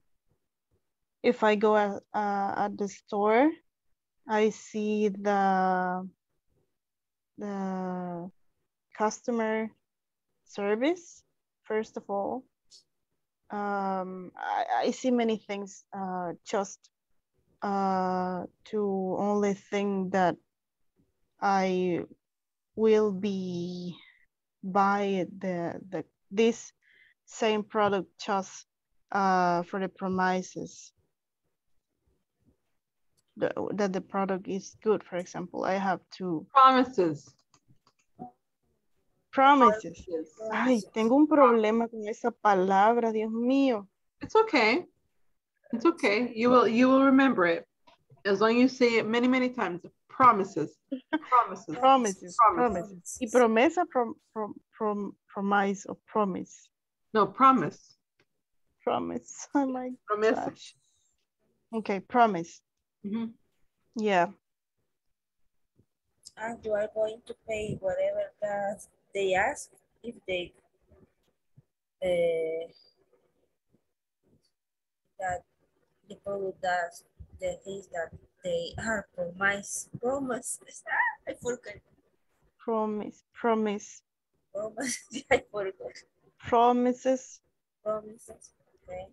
if I go at, uh, at the store, I see the the customer service first of all. Um, I, I see many things uh, just uh, to only think that I will be buy the the this same product just uh, for the promises the, that the product is good for example I have to
Promises.
promises Ay, tengo un problema con esa palabra, Dios mío.
It's okay. It's okay. You will you will remember it as long as you say it many many times. Promises. Promises.
Promises,
Promises.
promises. Y promesa, prom, prom, prom, promise or promise.
No, promise.
Promise. Oh my
Promise.
Okay, promise.
Mhm.
Yeah.
And you are going to pay whatever that they ask if they uh, that the product does the things that they are promise promises. I forgot
Promise, promise,
promise. I forgot
promises.
promises. Okay,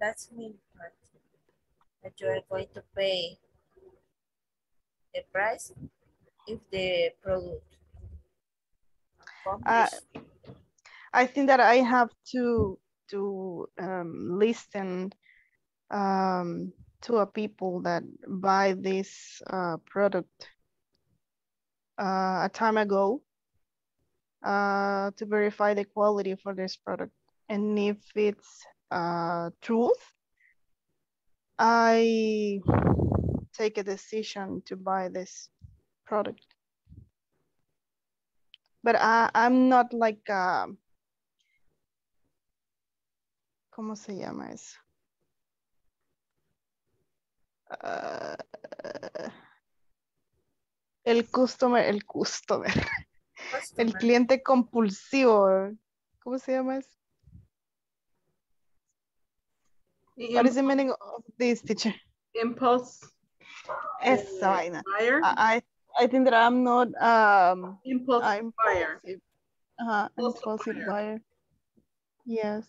that's mean part that you are going to pay the price if the product
Uh, I think that I have to to um, listen um, to a people that buy this uh, product uh, a time ago uh, to verify the quality for this product. And if it's uh, truth, I take a decision to buy this product. But I, I'm not like, um, ¿cómo se llama eso? Ah, el customer, el customer, el
customer.
cliente compulsivo. ¿Cómo se llama eso? What is the meaning of this, teacher?
Impulse.
Esa vaina.
Buyer.
I, I I think that I'm not um
Impulse
I'm
buyer.
impulsive. Uh,
Impulsive
impulsive
buyer.
buyer. Yes,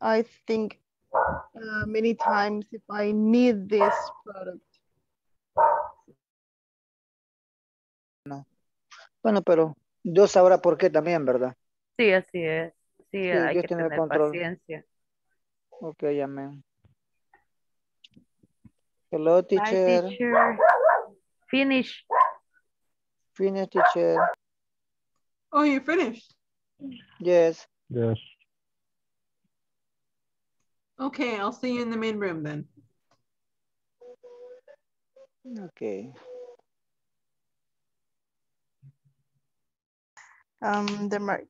I think uh, many times if I need this product. No.
Bueno, pero Dios sabrá por qué también, ¿verdad?
Sí, así es. Sí,
Sí,
hay
Dios
que
tiene el
tener
control.
paciencia.
Ok, amén. Hello,
Bye,
teacher.
teacher. Finish.
Finish, teacher.
Oh, you finished?
Yes.
Yes.
Okay, I'll see you in the main room then.
Okay.
Um, the mar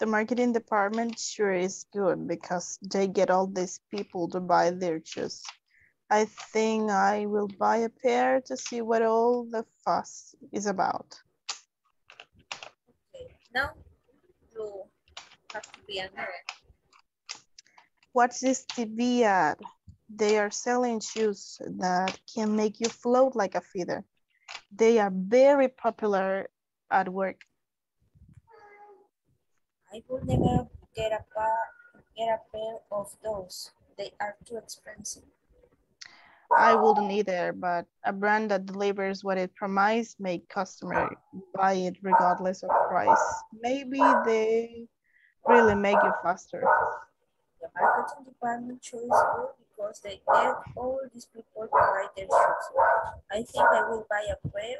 the marketing department sure is good because they get all these people to buy their shoes. I think I will buy a pair to see what all the fuss is about.
Okay, now you have to be.
What's this TV ad? They are selling shoes that can make you float like a feather. They are very popular at work.
I will never get a pair, get a pair of those. They are too expensive.
I wouldn't either, but a brand that delivers what it promised make customer buy it regardless of price. Maybe they really make you faster.
The marketing department sure is good because they get all these people to buy their shoes. I think I will buy a pair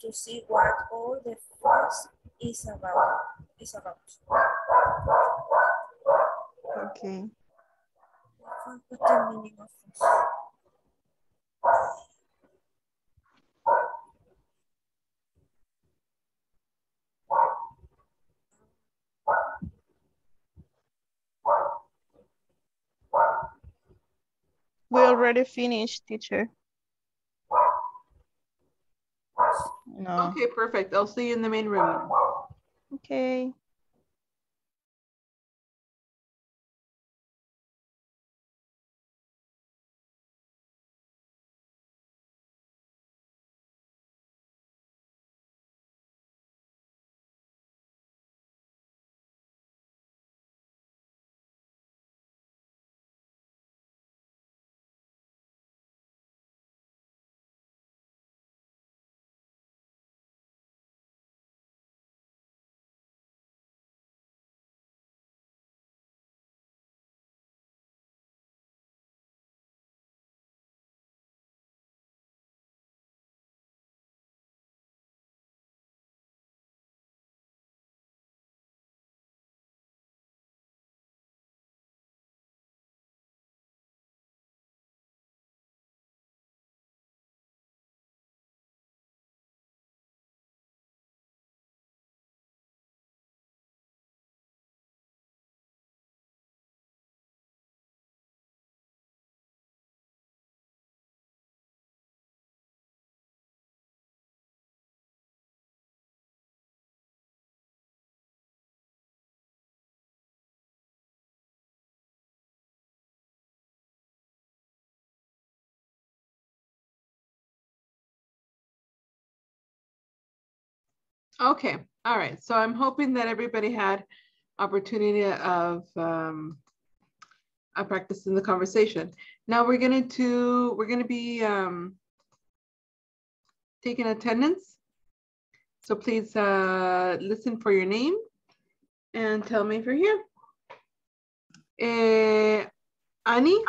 to see what all the fuss is about. Is about.
Okay.
I forgot the meaning of fuss.
We already finished, teacher. No.
Okay, perfect. I'll see you in the main room.
Okay.
Okay, all right. So I'm hoping that everybody had opportunity of um, uh, practicing the conversation. Now we're gonna to we're gonna be um, taking attendance. So please uh, listen for your name and tell me if you're here. Eh, Annie?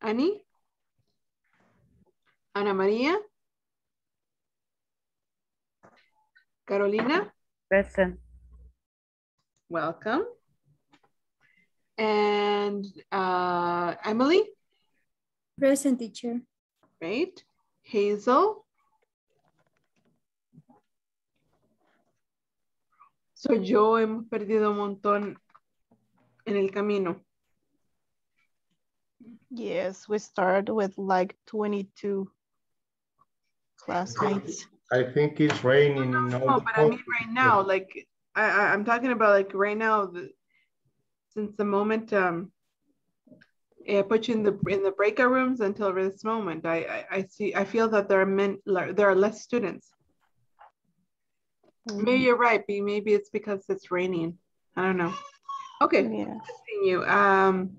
Annie? Ana María? Carolina?
Present.
Welcome. And uh, Emily?
Present teacher.
Great. Hazel? So yo hemos perdido un montón en el camino.
Yes, we start with like 22 classmates.
I think it's raining in all
No,
the
but I mean right now, like I, I I'm talking about like right now, the, since the moment um I put you in the in the breakout rooms until this moment, I I, I see I feel that there are men there are less students. Maybe you're right, B. Maybe it's because it's raining. I don't know. Okay,
Yeah.
continue. Um,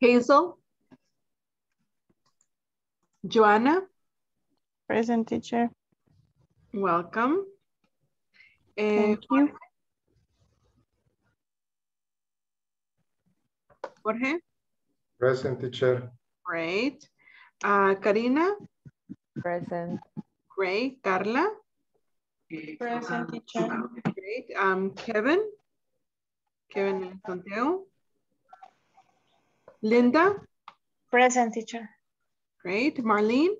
Hazel, Joanna,
Present teacher.
welcome. And
Thank you.
Jorge,
Present teacher.
great. Uh, Karina,
Present.
great. Carla,
Present teacher.
great. Um, Kevin, Kevin Santiago. Linda,
Present teacher.
great. Marlene,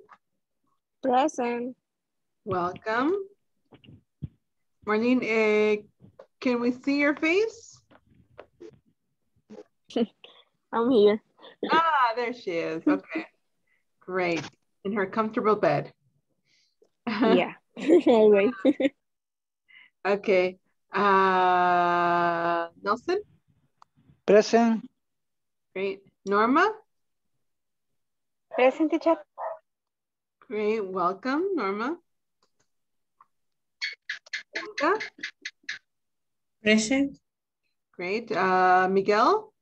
Present.
welcome. Marlene, uh, can we see your face?
I'm here.
Ah, there she is. Okay, great. In her comfortable bed.
Yeah. Always.
okay. Uh, Nelson,
Present.
great. Norma,
Present teacher.
Great. Welcome, Norma. Olga,
Present.
great. Uh, Miguel,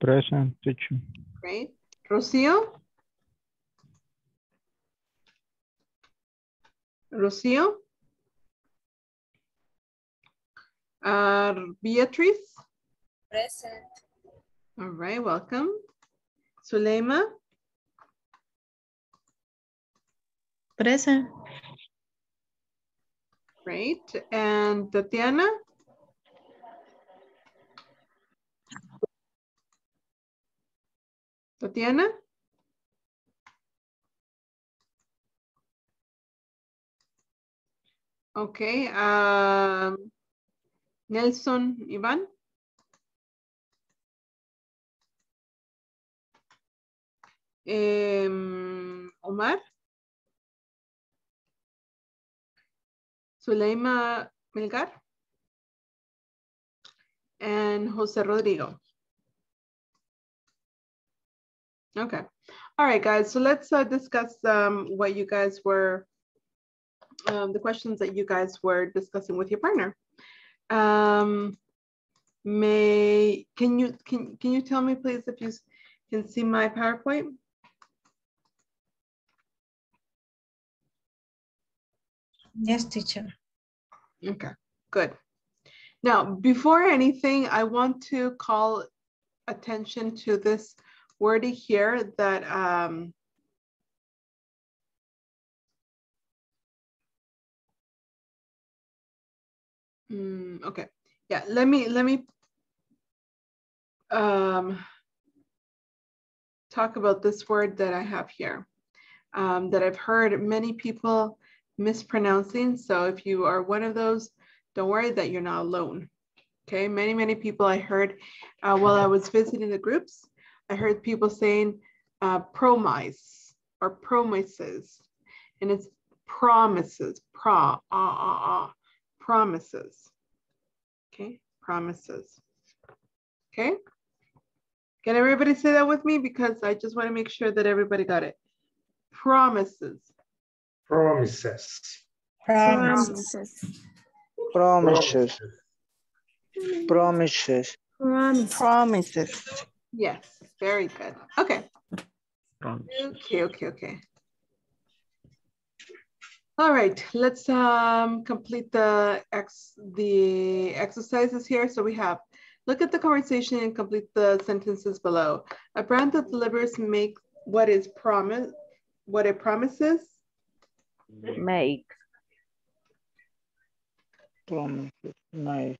Present teacher.
great. Rocio, Rocio. Uh, Beatrice,
Present.
all right, welcome. Suleima, Great. And Tatiana, Tatiana, okay. Um, Nelson Iván. Em, Omar. Zuleima Melgar. And Jose Rodrigo. Okay. All right, guys. So let's uh, discuss um, what you guys were, um, the questions that you guys were discussing with your partner. Um, may, can you, can, can you tell me please if you can see my PowerPoint?
Yes, teacher.
Okay, good. Now, before anything, I want to call attention to this word here that um, mm, okay, yeah, let me, let me um, talk about this word that I have here um, that I've heard many people mispronouncing. So if you are one of those, don't worry that you're not alone. Okay, many, many people I heard uh, while I was visiting the groups, I heard people saying uh, promise or promises, and it's promises, pro, ah, ah, ah, promises. Okay, promises. Okay, can everybody say that with me? Because I just want to make sure that everybody got it. Promises.
Promises.
Promises.
Promises. Promises.
Promises.
Promises.
Yes, very good. Okay. Okay, okay, okay. All right, let's um, complete the ex the exercises here. So we have, look at the conversation and complete the sentences below. A brand that delivers make what is promised, what it promises.
Make.
Promises, nice.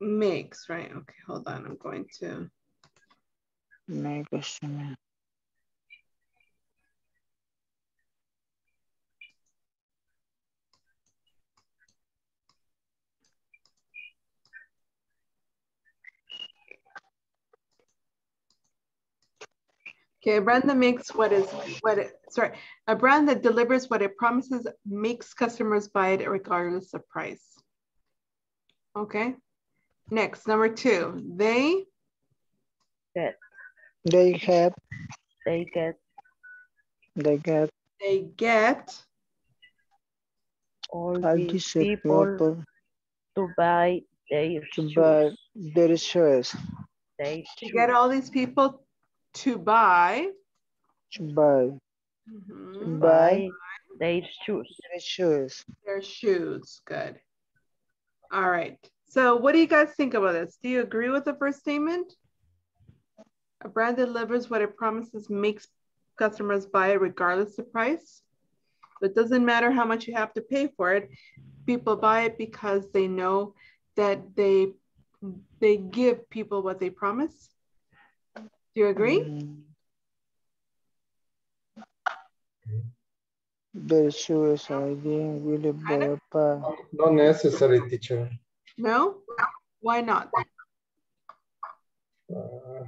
Makes, right? Okay, hold on. I'm going to.
Make a
Okay, a brand that makes what is what it sorry, a brand that delivers what it promises makes customers buy it regardless of price. Okay. Next, number two, they
Get.
They have,
They get
they get
they get
all
all
these
these
people
people
to buy their
to
shoes.
buy their shares,
They
to get all these people to buy
to buy,
mhm,
to buy
buy their shoes.
their shares.
their shoes. Good. All right. So what do you guys think about this? Do you agree with the first statement? A brand delivers what it promises makes customers buy it regardless of price. It doesn't matter how much you have to pay for it. People buy it because they know that they they give people what they promise. Do you agree?
Mm. Their shoes, I didn't really buy a pair.
Not necessary, teacher.
No? Why not?
Uh,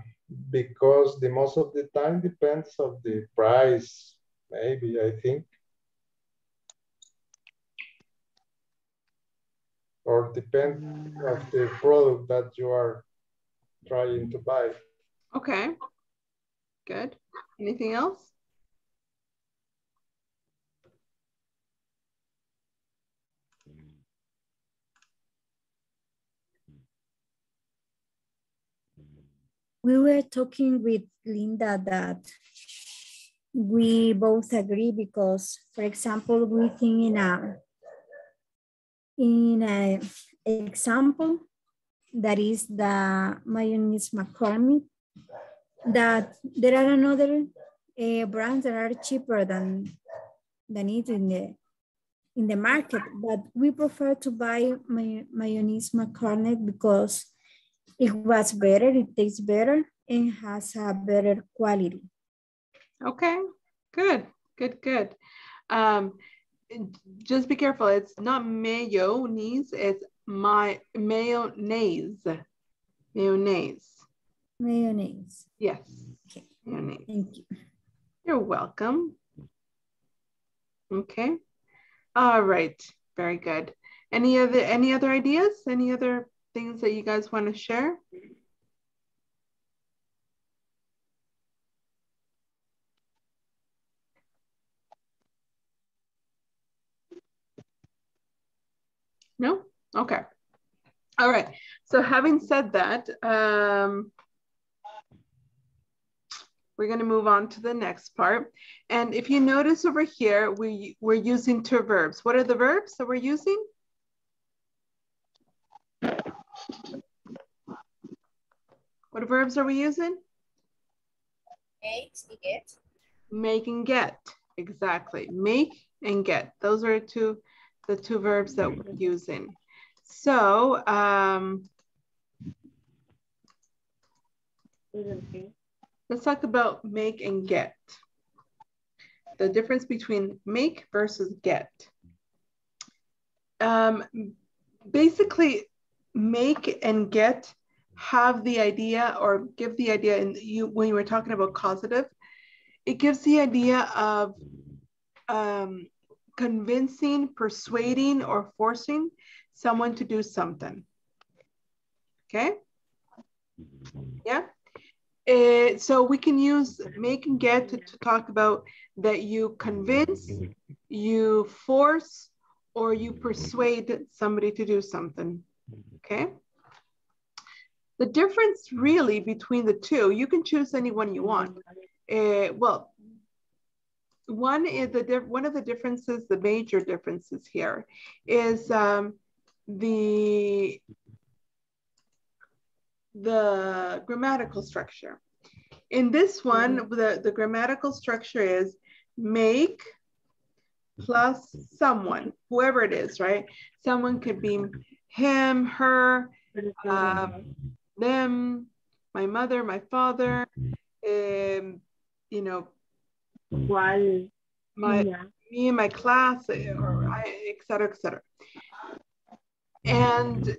because the most of the time depends of the price, maybe, I think. Or depend of the product that you are trying to buy.
Okay. Good. Anything else?
we were talking with Linda that we both agree because, for example, we think in a in a example that is the mayonnaise McCormick that there are another uh, brands that are cheaper than than it in the in the market, but we prefer to buy may, mayonnaise McCormick because it was better, it tastes better, and has a better quality.
Okay, good, good, good. Um, just be careful. It's not mayonnaise. It's my mayonnaise. Mayonnaise.
Mayonnaise.
Yes.
Okay.
Mayonnaise.
Thank you.
You're welcome. Okay. All right. Very good. Any other any other ideas? Any other things that you guys want to share? No? Okay. All right. So having said that, um, we're going to move on to the next part. And if you notice over here, we, we're using two verbs. What are the verbs that we're using? What verbs are we using?
Make and get.
Make and get. Exactly. Make and get. Those are two, the two verbs that we're using. So, um, let's talk about make and get. The difference between make versus get. Um, basically, make and get have the idea or give the idea and you when you were talking about causative it gives the idea of um, convincing persuading or forcing someone to do something okay yeah uh, so we can use make and get to, to talk about that you convince you force or you persuade somebody to do something okay the difference really between the two, you can choose any one you want. Uh, well, one is the one of the differences, the major differences here, is um, the the grammatical structure. In this one, the, the grammatical structure is make plus someone, whoever it is, right? Someone could be him, her, um, them, my mother, my father, um, you know, my me and my class, or I, et cetera, et cetera. And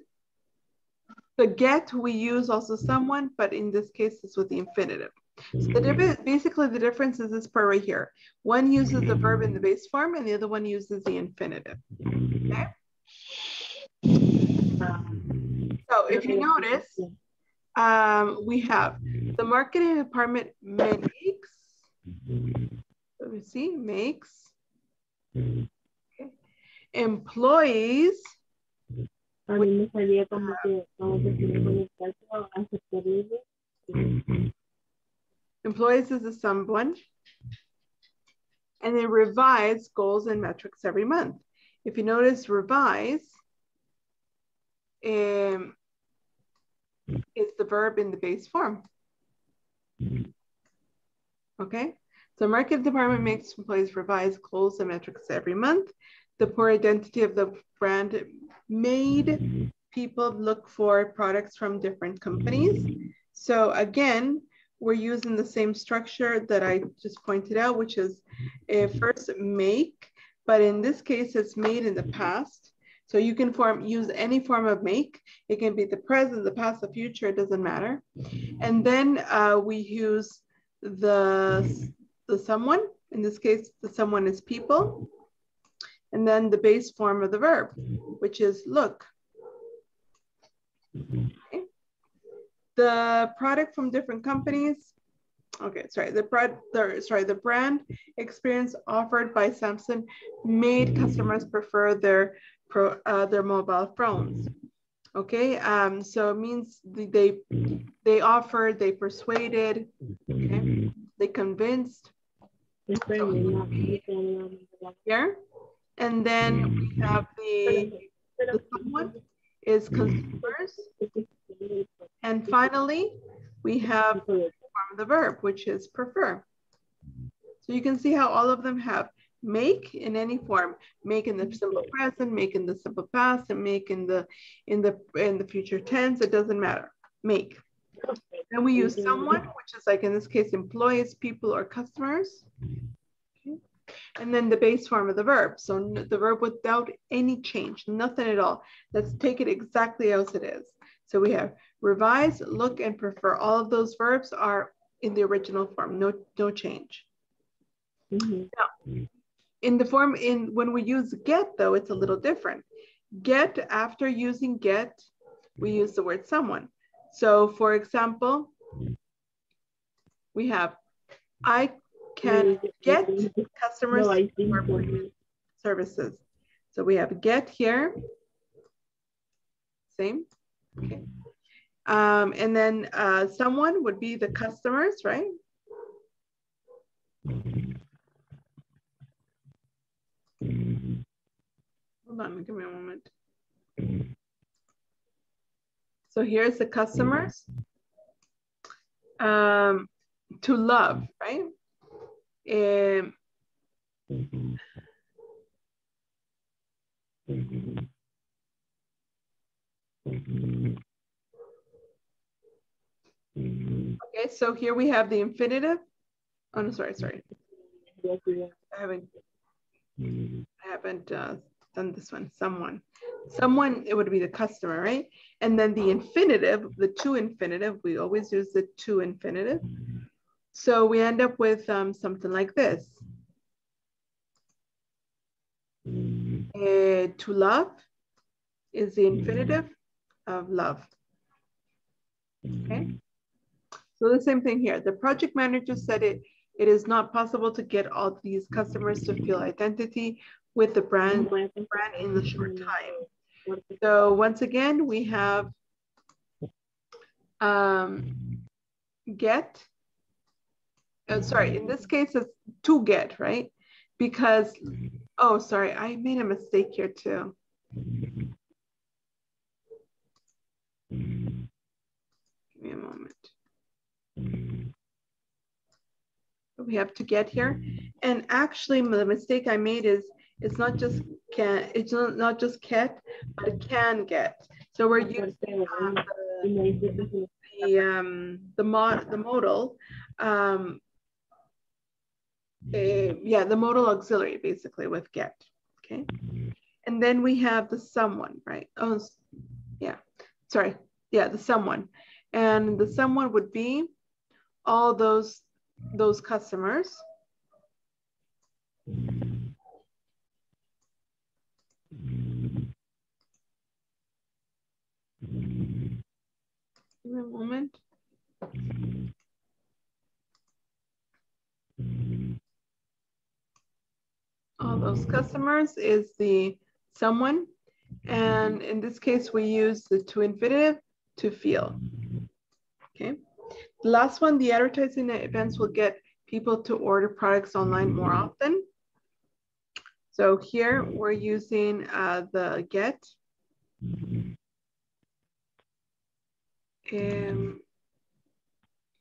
the get we use also someone, but in this case it's with the infinitive. So the mm-hmm. diff- basically the difference is this part right here. One uses the verb in the mm-hmm. base form and the other one uses the infinitive. Mm-hmm. Okay. So if you notice, um, we have the marketing department makes, let me see, makes okay. employees
A mí me salía como que conectarse o aceptar ello.
Employees is a someone. And then revise goals and metrics every month. If you notice revise um, is the verb in the base form. Okay, so market department makes employees revise goals and metrics every month. The poor identity of the brand made people look for products from different companies. So again, we're using the same structure that I just pointed out, which is uh, first make, but in this case, it's made in the past. So you can form use any form of make. It can be the present, the past, the future, it doesn't matter. And then uh, we use the, the someone. In this case, the someone is people. And then the base form of the verb, mm-hmm. which is look. Mm-hmm. Okay. The product from different companies. Okay, sorry. The brand, the, sorry, the brand experience offered by Samsung made mm-hmm. customers prefer their pro, uh, their mobile phones. Okay, um, so it means they they offered, they persuaded, okay, they convinced. Um, here, and then we mm-hmm. have the, the someone is mm-hmm. consumers. And finally, we have the the verb, which is prefer. So you can see how all of them have make in any form, make in the simple present, make in the simple past, and make in the in the in the future tense. It doesn't matter. Make. Then we use mm-hmm. someone, which is like in this case, employees, people, or customers. And then the base form of the verb. So the verb without any change, nothing at all. Let's take it exactly as it is. So we have revise, look, and prefer. All of those verbs are in the original form, no, no change.
Mm-hmm.
Now, mm. in the form, in when we use get though, it's a little different. Get, after using get, we mm. use the word someone. So for example, mm. we have, I can get customers
No,
services. So we have get here, same, okay. Um, and then uh, someone would be the customers, right? Hold on, give me a moment. So here's the customers. Um, to love, right? Um, okay, so here we have the infinitive. Oh, no, sorry, sorry. I haven't, I haven't uh, done this one, someone. Someone, it would be the customer, right? And then the infinitive, the to infinitive, we always use the to infinitive. So we end up with um, something like this. Uh, to love is the infinitive of love. Okay. So the same thing here. The project manager said it, it is not possible to get all these customers to feel identity with the brand, brand in the short time. So once again, we have um, get, uh, sorry, in this case, it's to get, right? because, oh, sorry, I made a mistake here too. Give me a moment. We have to get here. And actually the mistake I made is it's not just can, it's not, not just get, but it can get. So we're using uh, the, the, um, the, mod, the modal, um, uh, yeah, the modal auxiliary basically with get, okay? And then we have the someone, right? Oh, yeah, sorry. Yeah, the someone. And the someone would be all those, those customers. Give me a moment. All those customers is the someone. And in this case, we use the to infinitive to feel. Okay. The last one, the advertising events will get people to order products online more often. So here we're using uh, the get. Um,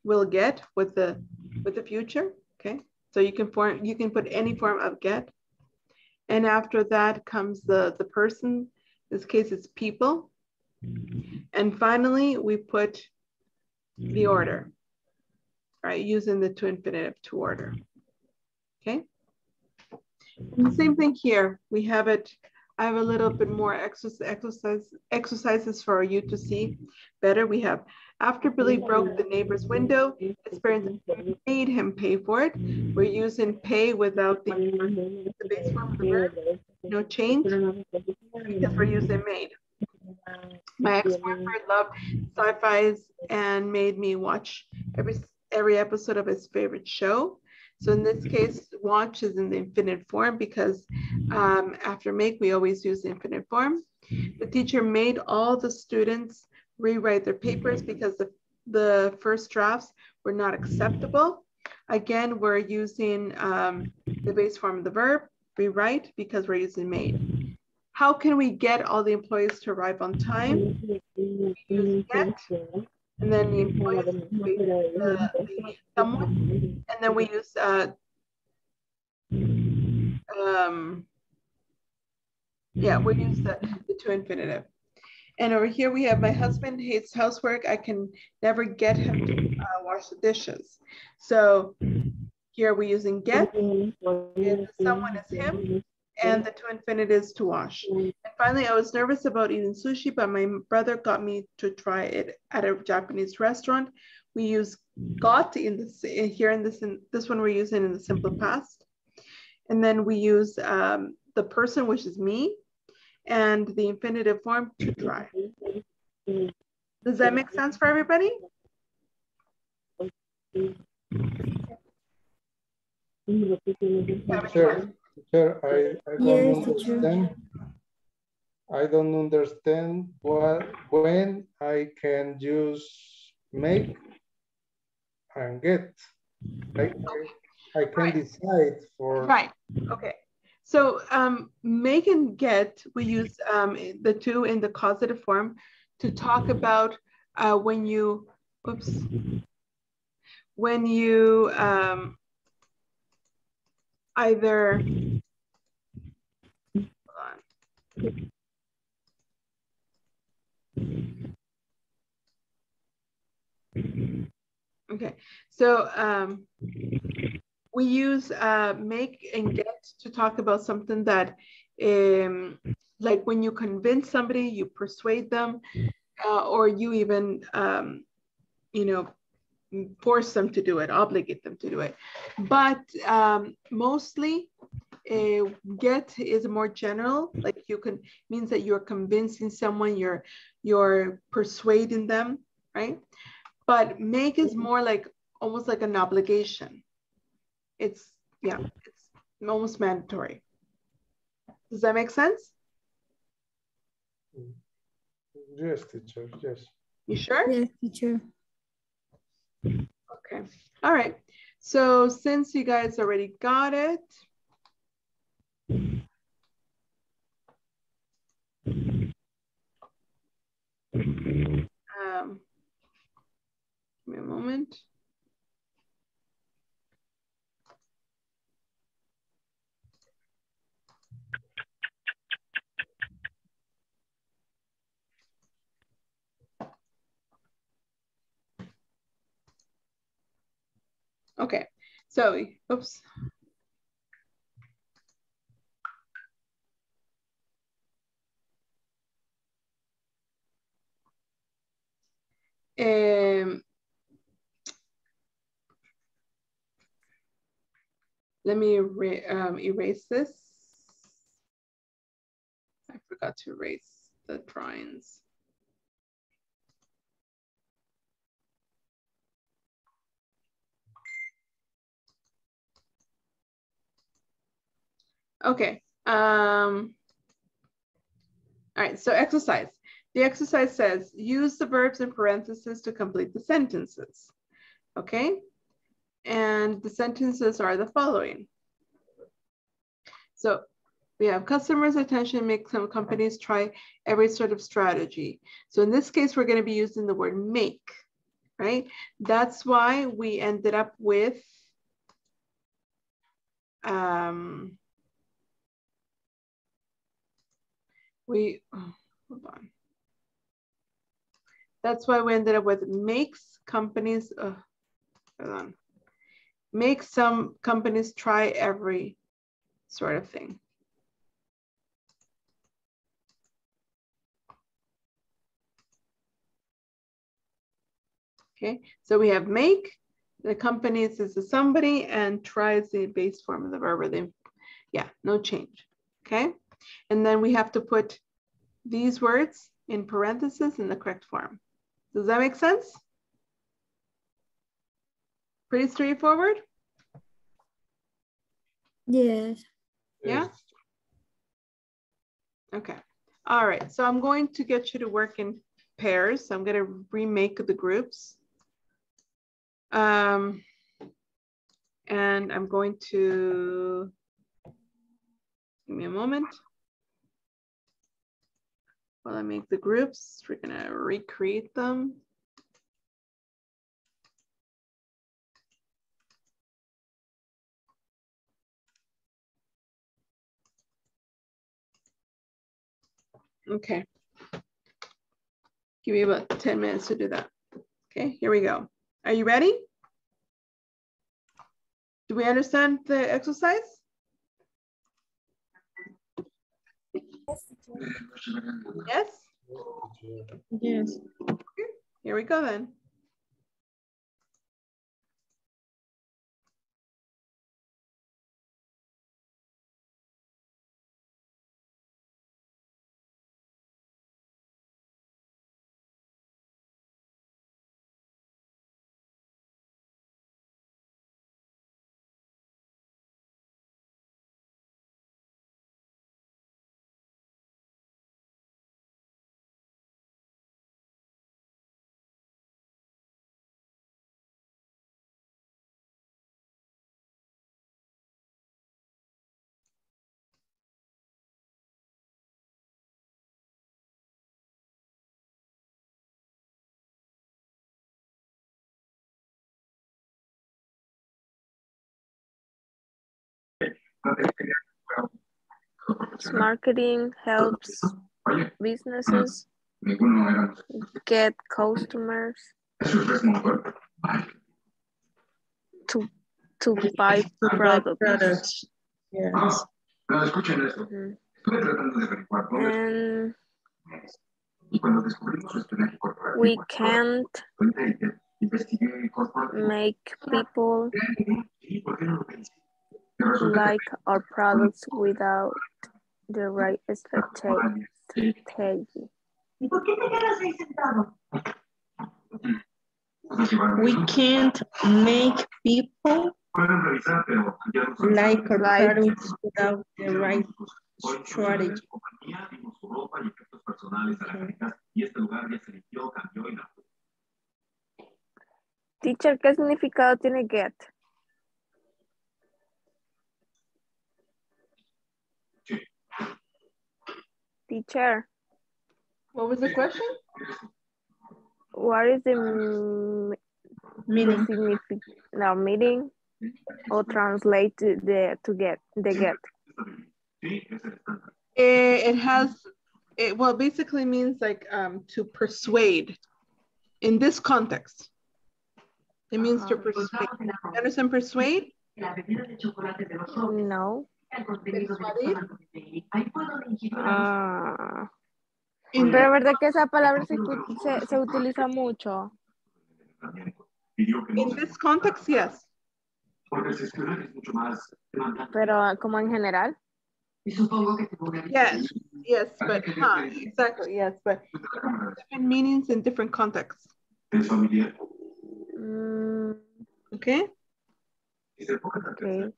will get with the with the future. Okay. So you can form you can put any form of get. And after that comes the, the person. In this case, it's people. Mm-hmm. And finally, we put the mm-hmm. order, right? Using the to infinitive to order. Mm-hmm. Okay. And the same thing here. We have it. I have a little bit more exercise, exercises for you to see better. We have after Billy broke the neighbor's window, his parents made him pay for it. We're using pay without the, the base form of the verb, no change, because we're using made. My ex-boyfriend loved sci-fis and made me watch every every episode of his favorite show. So in this case, watch is in the infinite form because um, after make, we always use the infinite form. The teacher made all the students rewrite their papers because the, the first drafts were not acceptable. Again, we're using um, the base form of the verb, rewrite, because we're using made. How can we get all the employees to arrive on time? We use get, and then the the someone, and then we use uh, um, yeah, we use the, the to infinitive. And over here we have my husband hates housework. I can never get him to uh, wash the dishes. So here we're using get, someone is him, and the to infinitive is to wash. And finally, I was nervous about eating sushi, but my brother got me to try it at a Japanese restaurant. We use got in this here in this in this one we're using in the simple past, and then we use um, the person, which is me, and the infinitive form to try. Does that make sense for everybody?
Sure. Sure, I, I don't yes, understand. I don't understand what when I can use make and get. I, I, I can right. decide for
right. Okay. So um, make and get, we use um, the two in the causative form to talk about uh, when you, oops, when you um, either Okay, so um, we use uh, make and get to talk about something that, um, like when you convince somebody, you persuade them, uh, or you even, um, you know, force them to do it, obligate them to do it. But um, mostly, uh, get is more general. Like you can means that you're convincing someone, you're you're persuading them, right? But make is more like almost like an obligation. It's yeah, it's almost mandatory. Does that make sense?
Yes, teacher. Yes.
You sure?
Yes, teacher.
Okay. All right. So since you guys already got it, um, give me a moment. Okay, so, oops. Um, let me um, erase this. I forgot to erase the drawings. Okay. Um, all right, so exercise. The exercise says, use the verbs in parentheses to complete the sentences. Okay, and the sentences are the following. So we have customers' attention make some companies try every sort of strategy. So in this case, we're going to be using the word make, right? That's why we ended up with um, we, oh, hold on. That's why we ended up with makes companies, uh, hold on, make some companies try every sort of thing. Okay, so we have make, the companies is the somebody, and try is the base form of the verb. Yeah, no change. Okay, and then we have to put these words in parentheses in the correct form. Does that make sense? Pretty straightforward?
Yes.
Yeah? Okay. All right. So I'm going to get you to work in pairs. So I'm going to remake the groups. Um, and I'm going to, give me a moment. While I make the groups, we're gonna recreate them. Okay. Give me about 10 minutes to do that. Okay, here we go. Are you ready? Do we understand the exercise? Yes?
Yes.
Here we go then.
Marketing helps businesses get customers to to buy products.
Yes.
Mhm. And we can't make people like our products without the right strategy.
We can't make people like our products without the right strategy.
Teacher, ¿qué significado tiene get? Teacher,
What was the question?
what is the
Meaning.
the no meaning or translate to the to get the get?
It, it has, it well, basically means like um, to persuade in this context. It means to uh-huh. persuade. You understand persuade?
No.
Persuadir.
Ah,
In-
pero verdad que esa palabra se, se, se utiliza mucho.
In this context, yes.
Pero ah, como en general.
Yes, yes, but huh, exactly, yes, but different meanings in different contexts.
Mm,
Okay?
Okay.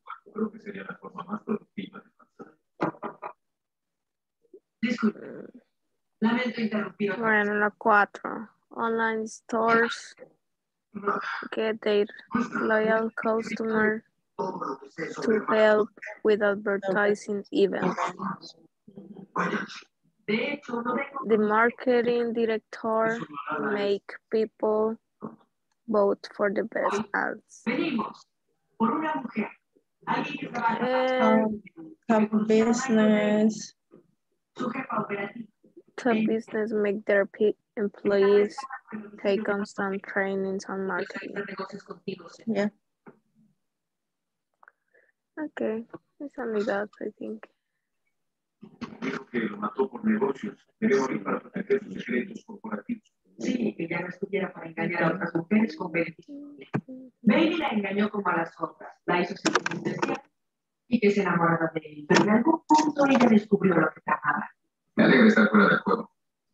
Bueno, la cuatro. Online stores get their loyal customer to help with advertising events. The marketing director make people vote for the best ads.
Um, top business.
Top business make their employees take constant trainings on marketing.
Yeah.
Okay, it's only that, I think.
que lo mató por negocios, debe morir para proteger sus secretos corporativos. Sí, que ya no estuviera para engañar a otras mujeres con beneficios. Bailey la engañó como a las otras, la hizo sentir y que se enamorara de él. Pero en algún punto ella descubrió lo que tramaba. Me alegra estar fuera del juego.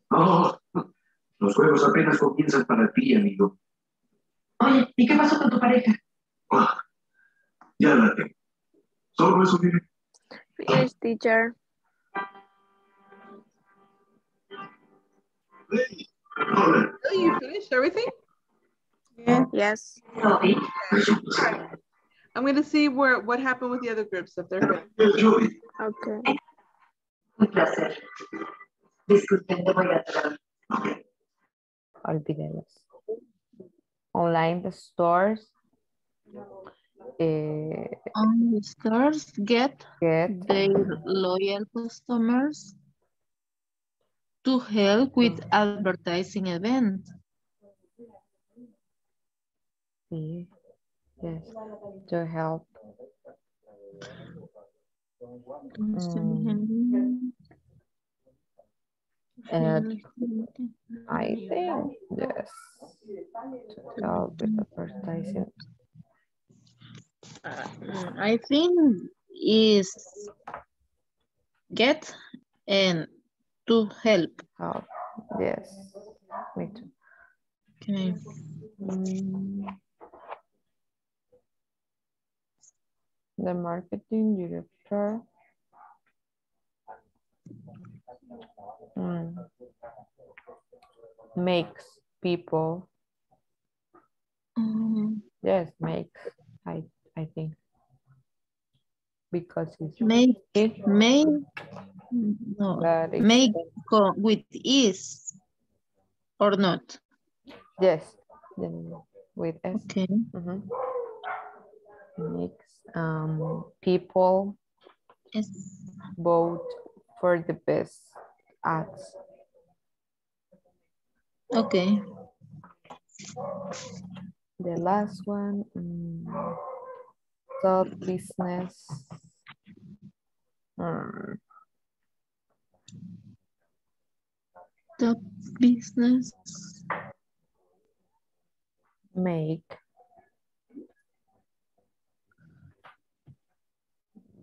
Oh, los juegos apenas comienzan para ti, amigo. Oye, ¿y qué pasó con tu pareja? Ah, ya la tengo. Solo eso vive.
Yes, teacher.
Oh, you finished everything? Yeah.
Yes.
I'm gonna see where what happened with the other groups if they're good.
Okay.
Un placer. Disculpen, te voy a traer.
Olvídelos. Online stores. Eh,
Online stores get
get
their loyal customers to help with advertising events.
yes, to help. Mm, and I think yes, to help with advertising.
Uh, I think is get and to help.
Help, yes, me too.
Okay.
Mm. The marketing director. mm, makes people,
Um,
yes, makes, I, I think. Because it's.
make it make no make co- with is or not.
Yes, then with S.
Okay.
mhm. Makes um people
Yes.
vote for the best ads.
Okay.
The last one, mm, top business. mm,
The business
make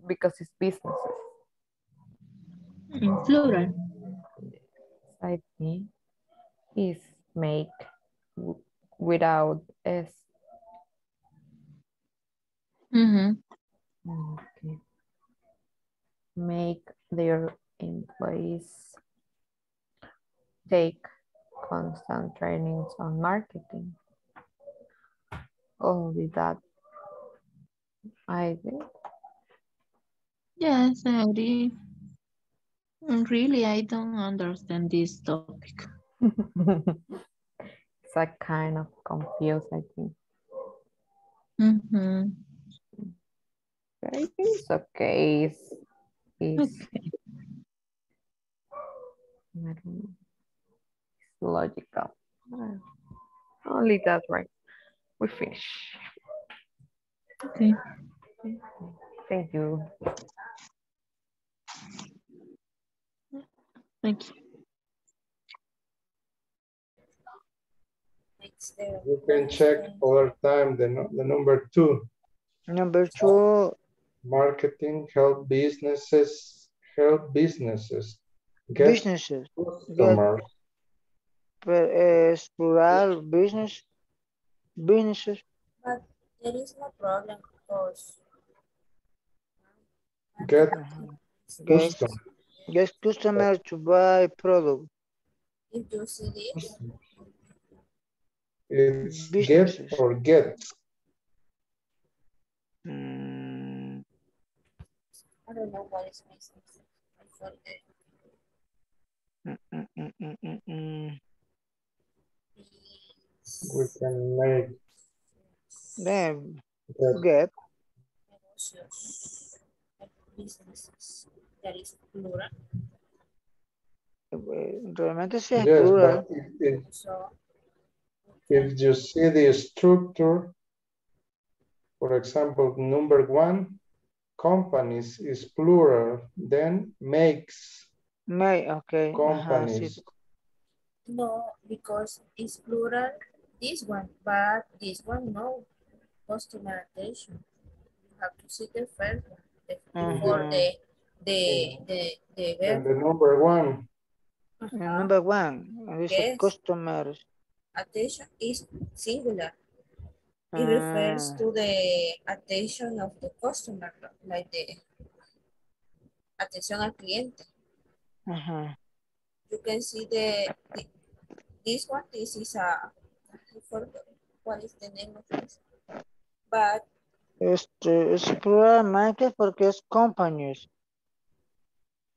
because it's businesses.
in plural.
I think is make without s.
Mm-hmm.
Okay. Make their employees take constant trainings on marketing. Only that. I think.
Yes, I agree. Really, I don't understand this topic.
it's a kind of confused, I think.
Mm-hmm.
But I think it's okay. It's, it's, I don't. It's logical. Uh, Only that, right? we finish.
Okay.
Thank you.
Thank you.
You can check over time the, the number two,
Number two,
marketing, help businesses, help businesses. Get
businesses.
Customers.
per- eh, es plural, business, businesses.
But there is no problem because
Get
Get,
custom.
get customer to buy product.
if you see this,
It's get or get.
Mm,
I don't know what is missing. I forget.
mm.
We can make
them
get
get,
Negocios, businesses, that is plural.
realmente sí es
Yes,
plural.
if, if, if you see the structure, for example, number one, companies is plural, then makes
May, okay. Ajá, sí.
companies.
no, because it's plural, this one, but this one no. Customer attention. You have to see the first one the- before
Ajá.
the the the the
And
verb.
the number one,
And
Ajá.
Number one, dice
Yes.
customers.
Attention is singular. It refers
Ah,
to the attention of the customer, like the atención al cliente. You can see the, the this one. This is a what is the name of this, but
Este es plural market porque es companies.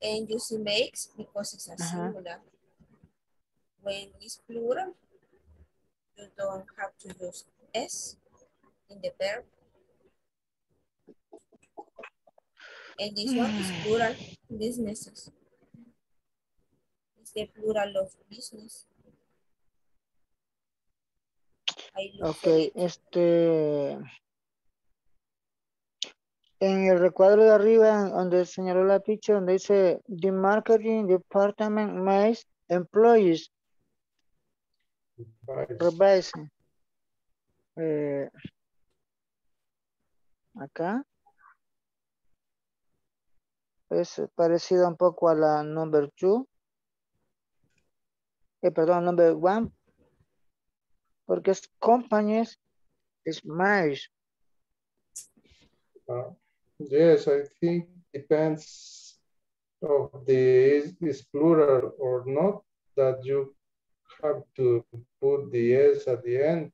and you see makes because it's a singular. When it's plural, you don't have to use s in the verb. And this one is plural businesses. It's the plural of business.
Ok, este. En el recuadro de arriba, donde señaló la ficha, donde dice The Marketing Department makes employees revise. Eh, acá. Es parecido un poco a la number two. Eh, perdón, number one. Porque es companies, es más.
Uh, yes, I think depends of the is, is plural or not that you have to put the s at the end.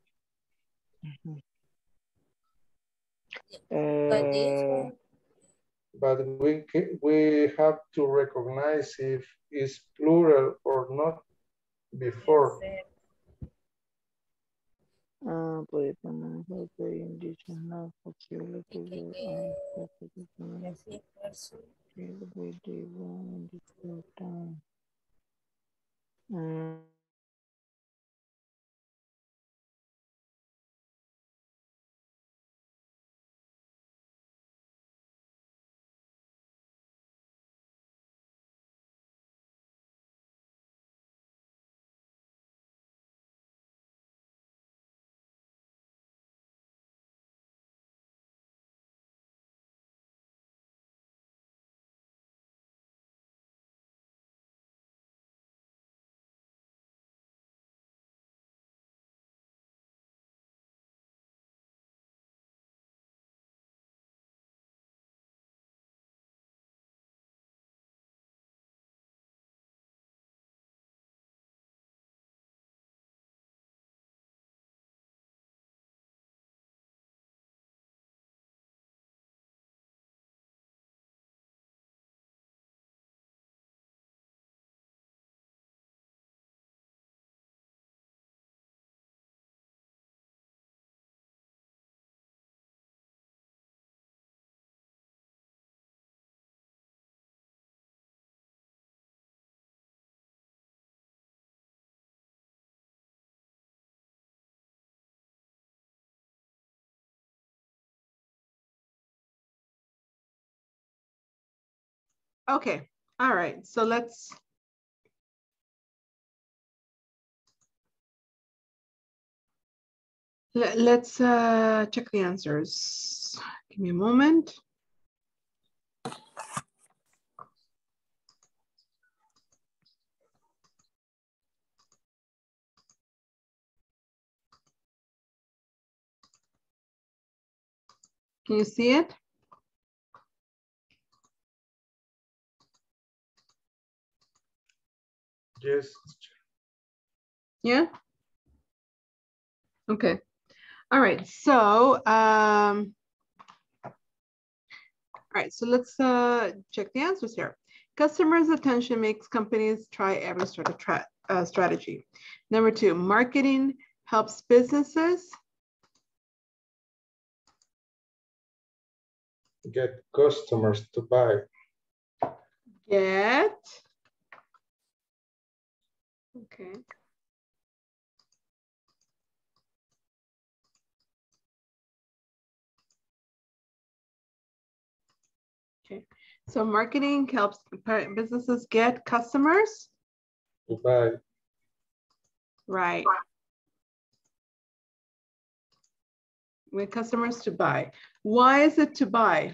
But this
Eh,
But we we have to recognize if it's plural or not before.
verb,
ah, puede manejar que indica no posible que
que-
yo,
que-
Okay, all right, so let's. Let, let's uh, check the answers. Give me a moment. Can you see it?
Yes.
Yeah? Okay. All right, so, um, all right, so let's uh, check the answers here. Customers' attention makes companies try every sort of uh, strategy. Number two, marketing helps businesses
Get customers to buy.
get. Okay. Okay, so marketing helps businesses get customers.
To buy.
Right. With customers to buy. Why is it to buy?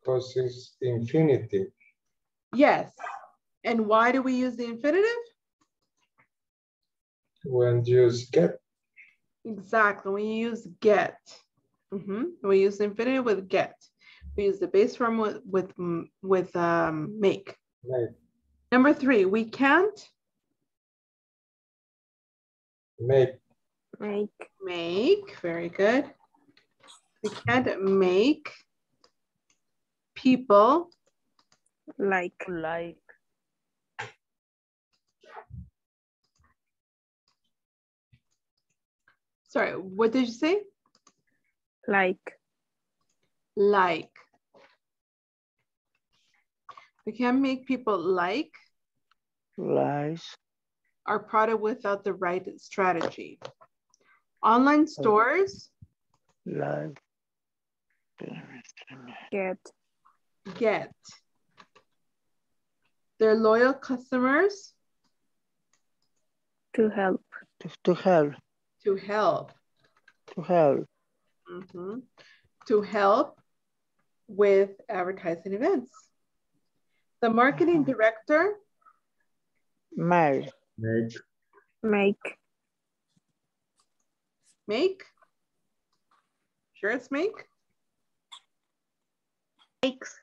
Because it's infinitive.
Yes. And why do we use the infinitive?
When you use get.
Exactly. We use get. Mhm. We use the infinitive with get. We use the base form with with, with um, make.
Make.
Number three, we can't
Make.
Make.
Make, very good. We can't make people
Like.
Like.
Sorry, what did you say?
Like.
Like. We can't make people like
Lies.
our product without the right strategy. Online oh. stores
Lies.
Get.
get their loyal customers
To help.
To, to help.
To help.
To help.
Mhm. To help with advertising events. The marketing director
Make.
Make.
Make.
make. Sure, it's make.
Makes.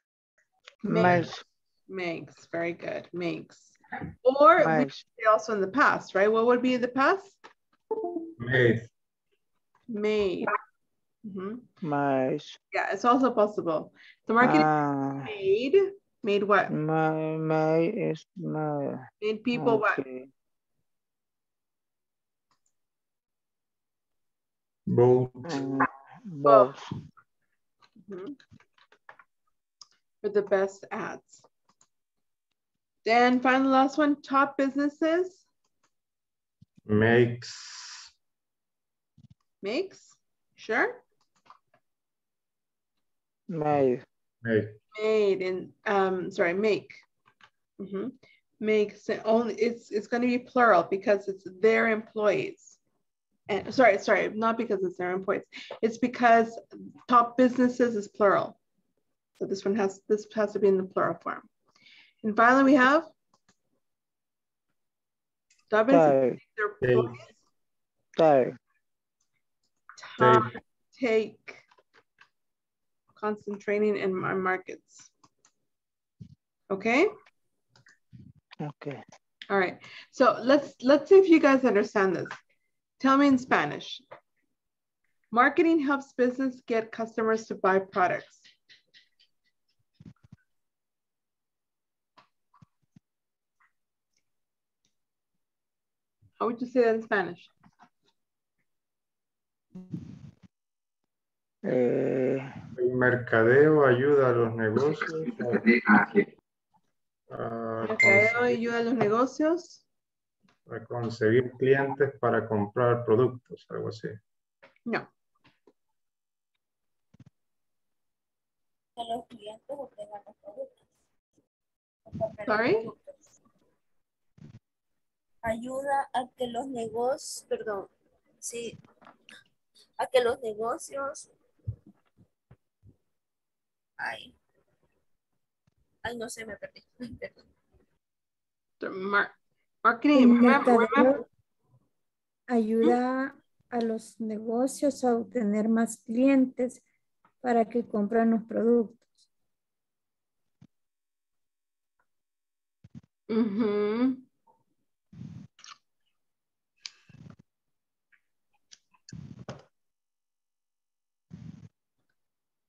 Makes.
Makes, very good, makes. Or we
Makes.
say also in the past, right? What would be in the past?
Made.
Made. Mhm.
Makes.
Yeah, it's also possible. The marketing
Ah,
made, made what?
my, my is my.
Made people what?
Okay.
Both.
Uh, both.
Mhm. For the best ads. Then the last one, top businesses
Makes.
makes, sure?
Made.
Make.
Made in, um, sorry, make. Mm -hmm. Makes it only, it's, it's gonna be plural because it's their employees. And sorry, sorry, not because it's their employees. It's because top businesses is plural. So this one has, this has to be in the plural form. And finally, we have top businesses,
Take.
their
Take.
employees,
Take.
top take constant training in our markets. Okay,
Okay.
all right. So let's let's see if you guys understand this. Tell me in Spanish. Marketing helps business get customers to buy products. How would you say that in Spanish?
Eh,
El mercadeo ayuda a los negocios a, a
Mercadeo ayuda a los negocios.
a conseguir clientes para comprar productos, algo así.
No.
Que los clientes obtengan los productos. comprar
Sorry?
Ayuda a que los negocios, perdón, sí, a que los negocios, ay, ay, no sé, me perdí, perdón.
Mar- marketing,
ayuda a los negocios a obtener más clientes para que compren los productos.
Mhm.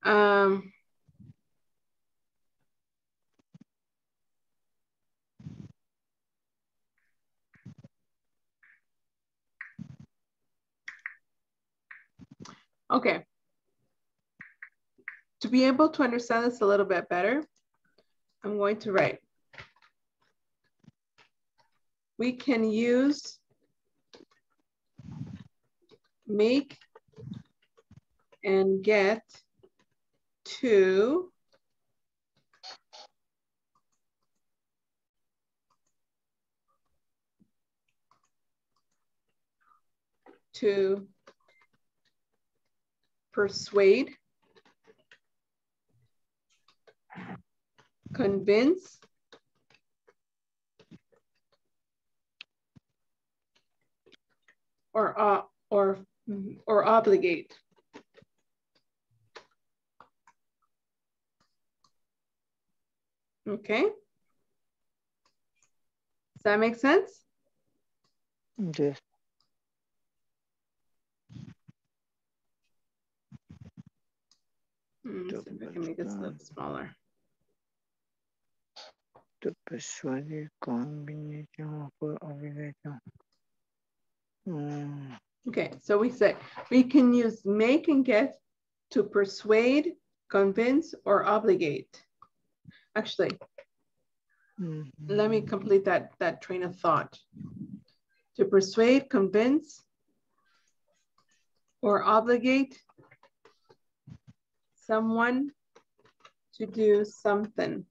Um, okay. To be able to understand this a little bit better, I'm going to write. We can use make and get to to persuade, convince, or uh, or or obligate. Okay. Does that make sense?
Yes.
Hmm, let's see if I can make this a little smaller.
To persuade combination of obligation. Mm,
Okay, so we say we can use make and get to persuade, convince, or obligate. Actually,
mm,
let me complete that, that train of thought. To persuade, convince, or obligate someone to do something.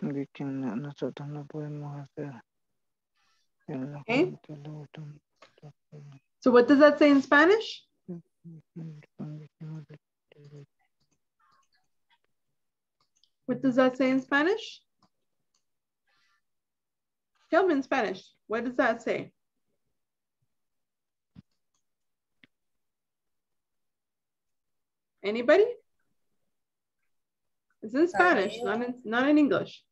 we can, nosotros no podemos hacer. En la
Okay.
gente le gusta mucho.
So what does that say in Spanish? What does that say in Spanish? Tell me in Spanish. What does that say? Anybody? It's in Spanish, not in, not in English.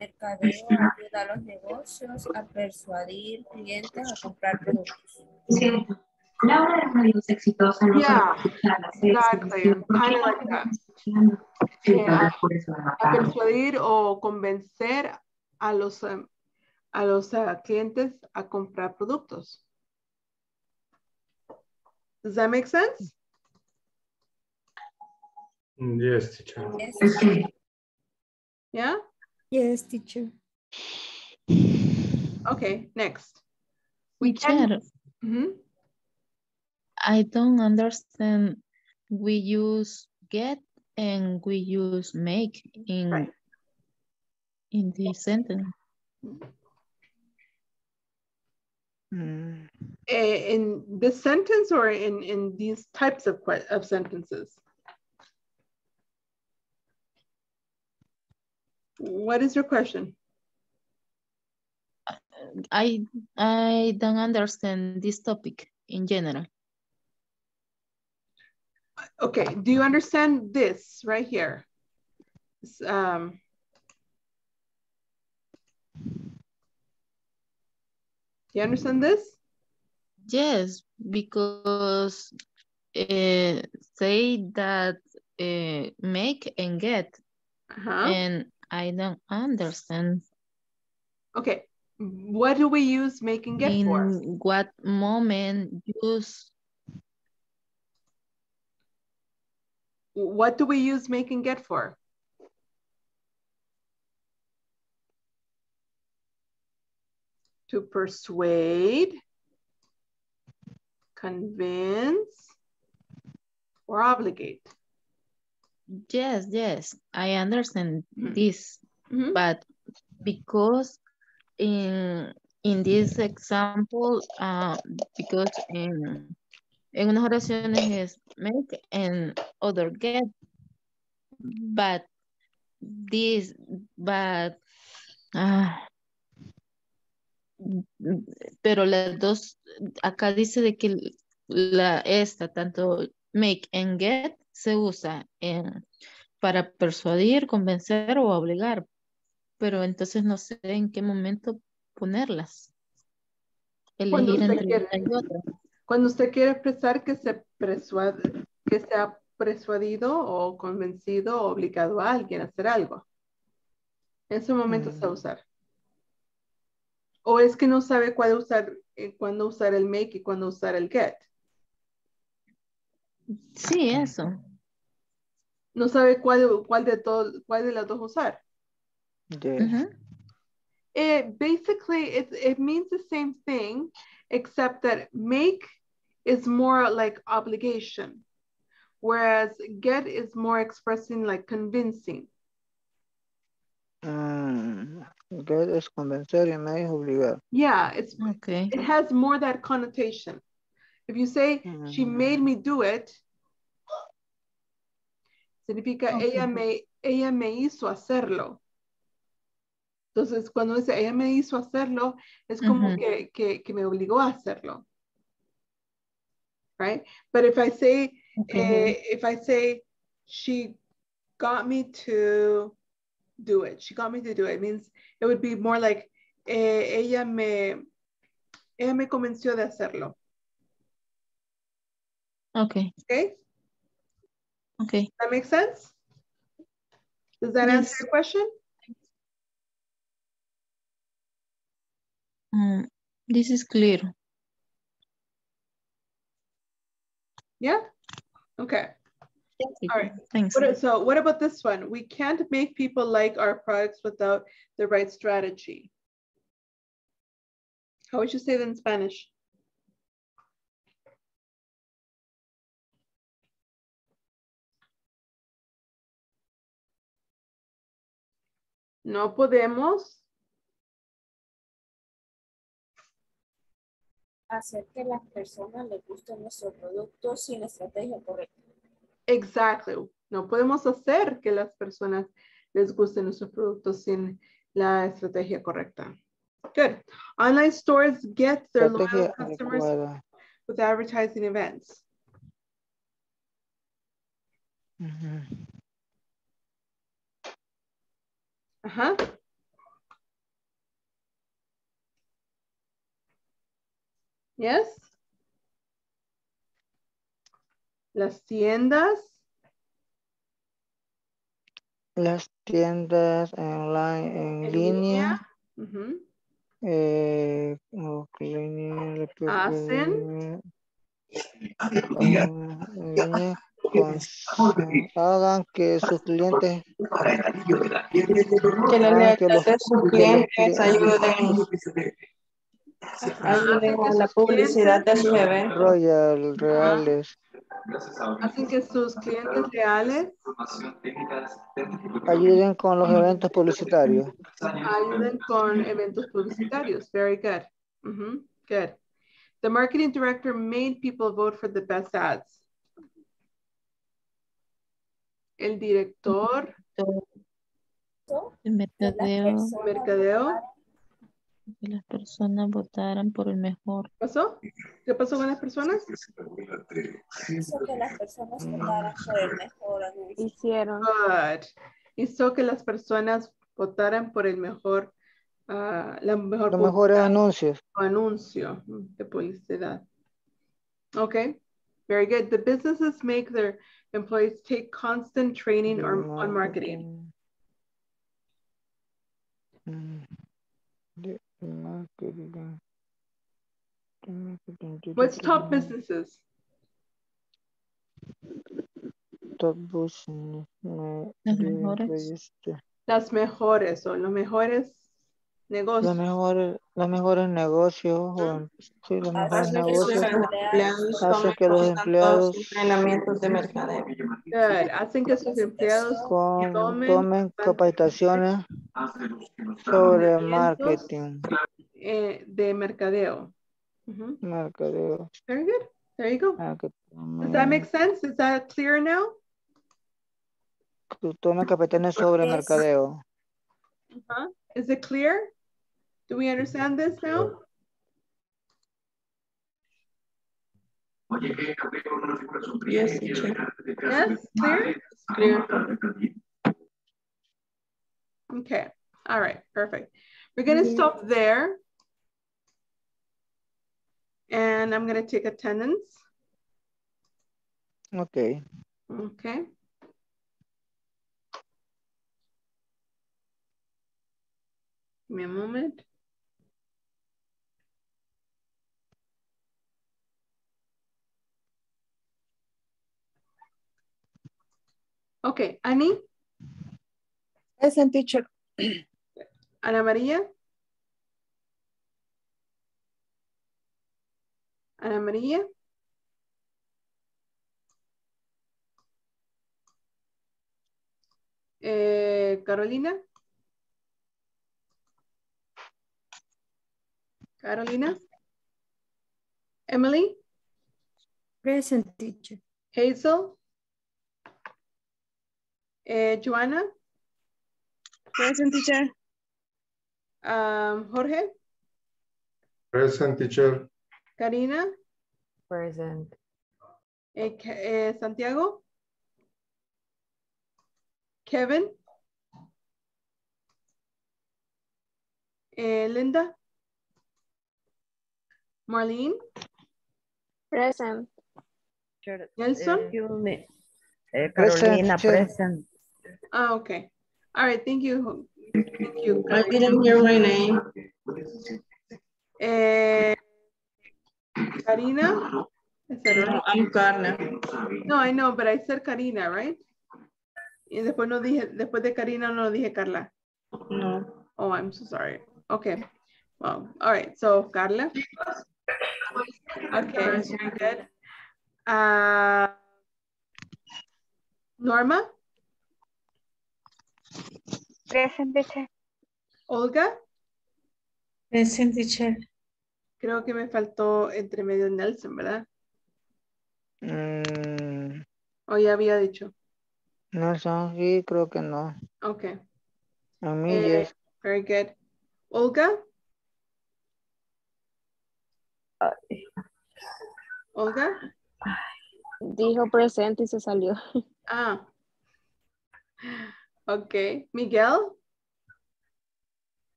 Mercadeo ayuda a los negocios a persuadir clientes a comprar productos.
Cierto. Laura es una diosa exitosa, no
Yeah,
solo escucharla, ser
exactly.
exitosa, ¿por qué
Kinda
no
like
te
that.
estás escuchando? Sí, tal
Yeah.
vez por eso la
A
mataron.
persuadir o convencer a los, em, a los ah, clientes a comprar productos. Does that make sense?
Yes, teacher.
Yeah?
Yes, teacher.
Okay, next.
Teacher,
Mhm.
I don't understand. We use get and we use make in in this sentence.
Mm,
Eh, In this sentence or in, in these types of, of sentences? What is your question?
I I don't understand this topic in general.
Okay, do you understand this right here? Um, you understand this?
Yes, because uh, say that uh, make and get,
Uh-huh.
and I don't understand
Okay, what do we use make and get
in
for?
what moment use
What do we use make and get for? To persuade, convince, or obligate.
Yes, yes, I understand
Mhm.
this. but because in in this example, uh, because in en unas oraciones es make and other get, but this, but, ah, pero las dos, acá dice de que la, esta, tanto make and get, se usa en, para persuadir, convencer o obligar, pero entonces no sé en qué momento ponerlas. Elegir entre una y otra.
Cuando usted quiere expresar que se persuade, que se ha persuadido o convencido o obligado a alguien a hacer algo. En ese momento se va a usar. O es que no sabe cuál usar, eh, cuándo usar el make y cuándo usar el get.
Sí, eso.
No sabe cuál, cuál de todo, cuál de las dos usar.
Yes.
It basically it it means the same thing, except that make is more like obligation, whereas get is more expressing like convincing.
Mm, get es convencer y me es obligar.
Yeah, it's
okay.
it has more that connotation. If you say she made me do it, significa
Okay.
ella me ella me hizo hacerlo. Entonces, cuando dice ella me hizo hacerlo, es como
Ujú.
que, que, que me obligó a hacerlo. Right? But if I say, eh, if I say she got me to do it, she got me to do it, it means it would be more like eh, ella me ella me convenció de hacerlo.
Okay.
Okay?
Okay.
That makes sense? Does that answer
Yes.
your question?
Mm, this is clear.
Yeah? Okay. All right.
Thanks.
What, so what about this one? We can't make people like our products without the right strategy. How would you say that in Spanish? No podemos.
Hacer que las personas les guste nuestro producto sin estrategia correcta.
Exactly. No podemos hacer que las personas les gusten nuestros productos sin la estrategia correcta. Good. Online stores get their loyal customers
adecuada.
with advertising events. Ajá. Yes. Las tiendas.
Las tiendas online en,
En
línea.
Ujú.
eh, ok, línea, la propia
Hacen.
línea, ah, en línea, con- hagan que sus clientes
Que la
hagan que
lealtad
los,
de sus
que los
clientes
cli-
ayuden, ayuden a la publicidad de sus eventos.
royal reales
Hacen que sus clientes reales
ayuden con los eventos publicitarios.
ayuden con eventos publicitarios. Very good. Mhm, Good. The marketing director made people vote for the best ads. El director,
El mercadeo,
mercadeo,
que las personas votaran por el mejor.
¿pasó? ¿Qué pasó con las personas?
Hizo que las personas votaran por el mejor.
Hicieron.
Good. Hizo que las personas votaran por el mejor, ah, la mejor
Los mejores anuncios.
anuncio de publicidad. Okay, very good. The businesses make their employees take constant training or, on marketing.
Mm. De- marketing. Marketing.
What's top businesses?
Top business. me-
Las
de
mejores.
employees.
Las mejores o los mejores Negocios.
Los mejores, los mejores negocios, o, sí, los mejores negocios
empleados
hace
tomen
que los empleados
entrenamientos de mercadeo.
Good. Hacen que sus empleados
con-
tomen
tomen capacitaciones sobre marketing,
eh, de mercadeo. Ujú.
mercadeo,
Very good. There you go.
ah,
Does that make sense? Is that clear now?
tomen- tomen capacitaciones sobre
Yes.
mercadeo.
Uh-huh. Is it clear? Do we understand this now?
Yes, teacher.
Yes, clear?
Clear.
Okay. All right. Perfect. We're going to mm-hmm. stop there. And I'm going to take attendance.
Okay.
Okay. Give me a moment. Okay, Annie,
Present teacher.
Ana María. Ana María. Eh, Carolina. Carolina. Emily.
Present teacher.
Hazel. Eh, Joanna.
Present teacher.
Um, Jorge.
Present teacher.
Karina.
Present.
Eh, eh, Santiago. Kevin. Eh, Linda. Marlene.
Present.
Nelson.
Eh, Carolina, present.
Ah, okay. All right, thank you. Thank you.
I didn't hear my name.
Eh, Karina. Right?
I'm Carla.
No, I know, but I said Karina, right? Y después no dije, después de Karina no dije Carla.
No.
Oh, I'm so sorry. Okay. Well, all right. So Carla. Okay, very good. Uh, Norma,
Present teacher.
Olga.
Present teacher.
Creo que me faltó entre medio Nelson, ¿verdad?
Mm,
O ya había dicho.
no son, sí, creo que no.
Okay.
A mí,
Eh,
yes.
very good. Olga. Olga.
Dijo presente y se salió.
Ah. Okay. Miguel.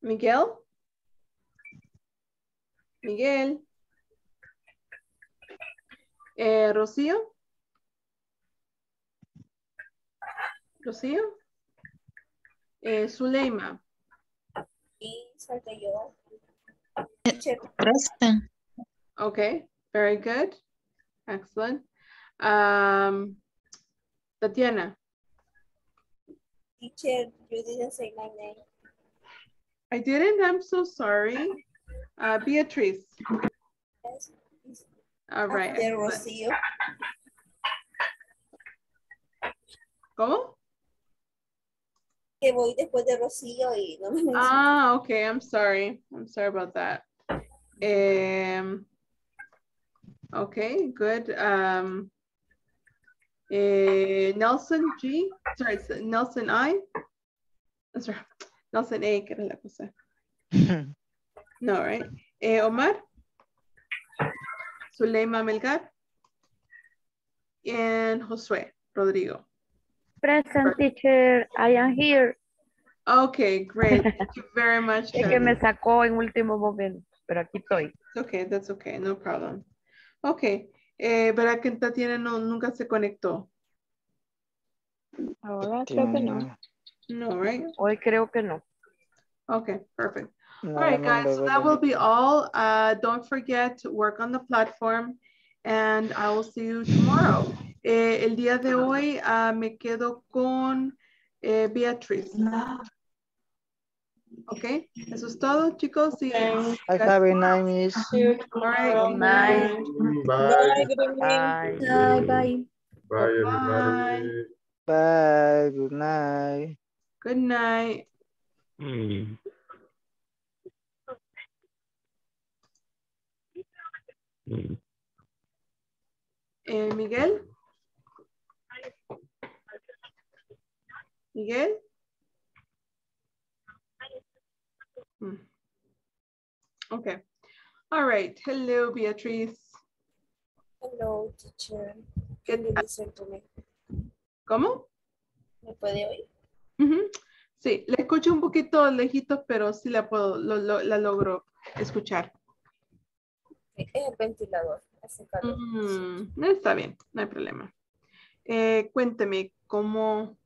Miguel. Miguel. Eh, Rocío. Rocío. Eh, Zuleima.
Y salte yo.
Present.
Okay, very good. Excellent. Um, Tatiana.
Teacher, you didn't say my name.
I didn't, I'm so sorry. Uh, Beatrice.
Yes.
All right.
After. Rocío.
¿Cómo?
Que voy después de Rocío y no me.
Ah, okay, I'm sorry. I'm sorry about that. Um, okay, good. Um, eh, Nelson G, sorry, it's Nelson I. That's right. Nelson A, que era la cosa. No, right? Eh, Omar. Zuleima Melgar. And Josué Rodrigo.
Present teacher, I am here.
Okay, great. Thank you very much.
Es que me
Kevin.
sacó en último momento, pero aquí estoy.
It's okay, that's okay, no problem. Okay, eh, ¿verdad que Tatiana no, nunca se conectó?
Ahora creo que no.
No, right?
Hoy creo que no.
Okay, perfect.
No,
All right,
no,
guys, so
bebé,
that
no.
will be all. Uh, don't forget to work on the platform and I will see you tomorrow. Eh, el día de hoy ah, me quedo con eh, Beatriz. Ok, eso es todo, chicos. Y
I have a nice miss.
Right.
Night.
Bye.
Bye.
Bye, bye.
Bye, everybody.
Bye, good night.
Good night.
Mm. Mm.
Eh, Miguel. Miguel. Hmm. Okay. All right. Hello, Beatriz.
Hello, teacher.
¿Qué tal?
listen to me?
¿Cómo?
¿Me puede oír?
Sí, le escucho un poquito lejitos, pero sí la puedo, lo- lo- la logro escuchar.
Es el ventilador. Hace calor.
Mm, está bien, no hay problema. Eh, cuénteme, ¿cómo,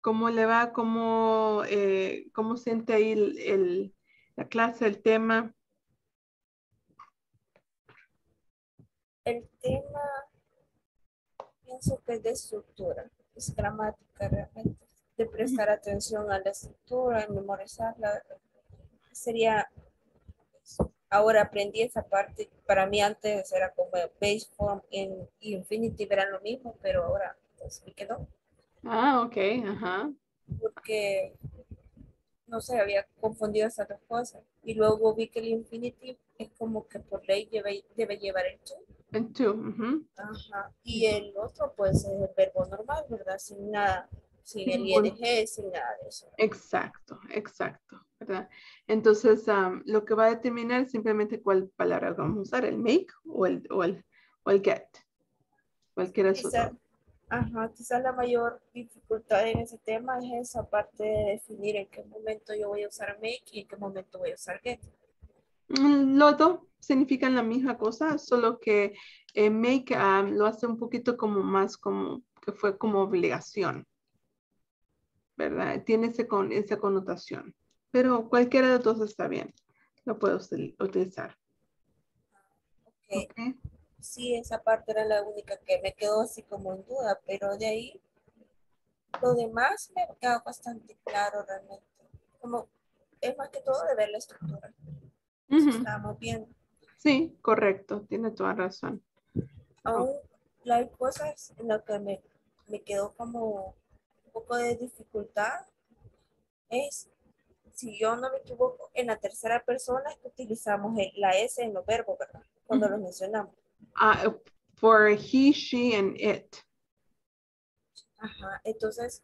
cómo le va? ¿Cómo, eh, cómo siente ahí el- el- la clase, el tema?
El tema pienso que es de estructura, es gramática realmente, de prestar atención a la estructura, memorizarla. Sería, ahora aprendí esa parte, para mí antes era como base form en infinitive eran lo mismo, pero ahora pues me quedó,
Ah, ok, ajá.
porque no sé, había confundido esas dos cosas. Y luego vi que el infinitive es como que por ley debe, debe llevar el to.
En two, ujú.
Ajá. Y el otro, pues, es el verbo normal, ¿verdad? Sin nada, sin el ing, sin nada de eso.
Exacto, exacto, ¿verdad? Entonces, lo que va a determinar es simplemente cuál palabra vamos a usar, el make o el, o el, o el get. Cualquiera de esos.
Ajá, quizás la mayor dificultad en ese tema es esa parte de definir en qué momento yo voy a usar make y en qué momento voy a usar get.
Mm, Los dos significan la misma cosa, solo que eh, make am, lo hace un poquito como más como que fue como obligación, ¿verdad? Tiene ese con, esa connotación, pero cualquiera de los dos está bien, lo puedo util- utilizar.
Ok. Sí, esa parte era la única que me quedó así como en duda, pero de ahí lo demás me quedó bastante claro realmente. Como es más que todo de ver la estructura. Estábamos viendo.
Sí, correcto, tiene toda razón.
Aún hay cosas en las que me, me quedó como un poco de dificultad. Es, si yo no me equivoco, en la tercera persona es que utilizamos el- la S en los verbos, ¿verdad? Cuando los mencionamos.
Ah, for he, she, and it.
Ajá, entonces,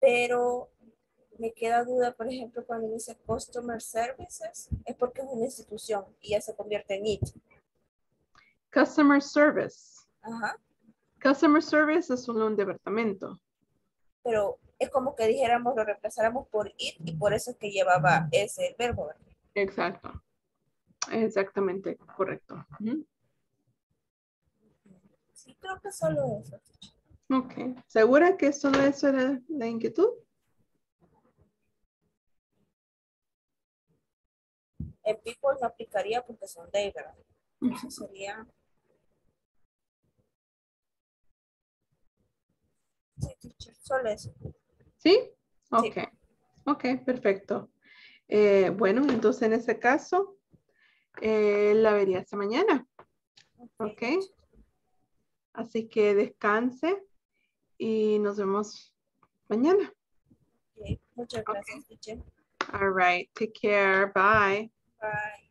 pero me queda duda, por ejemplo, cuando dice customer services, es porque es una institución y ya se convierte en it.
Customer service.
Ajá,
Customer service es solo un departamento.
pero es como que dijéramos, lo reemplazáramos por it y por eso es que llevaba ese verbo.
Exacto. Exactamente, correcto.
Sí, creo que solo eso.
Ok. ¿Segura que solo eso era la inquietud?
En people no aplicaría porque son they, ¿verdad? Entonces sería... Sí, solo eso.
¿Sí? Ok. Ok, perfecto. Eh, bueno, entonces en ese caso, eh, la vería hasta mañana. Ok. Así que descanse y nos vemos mañana.
Muchas gracias, teacher.
All right. Take care. Bye.
Bye.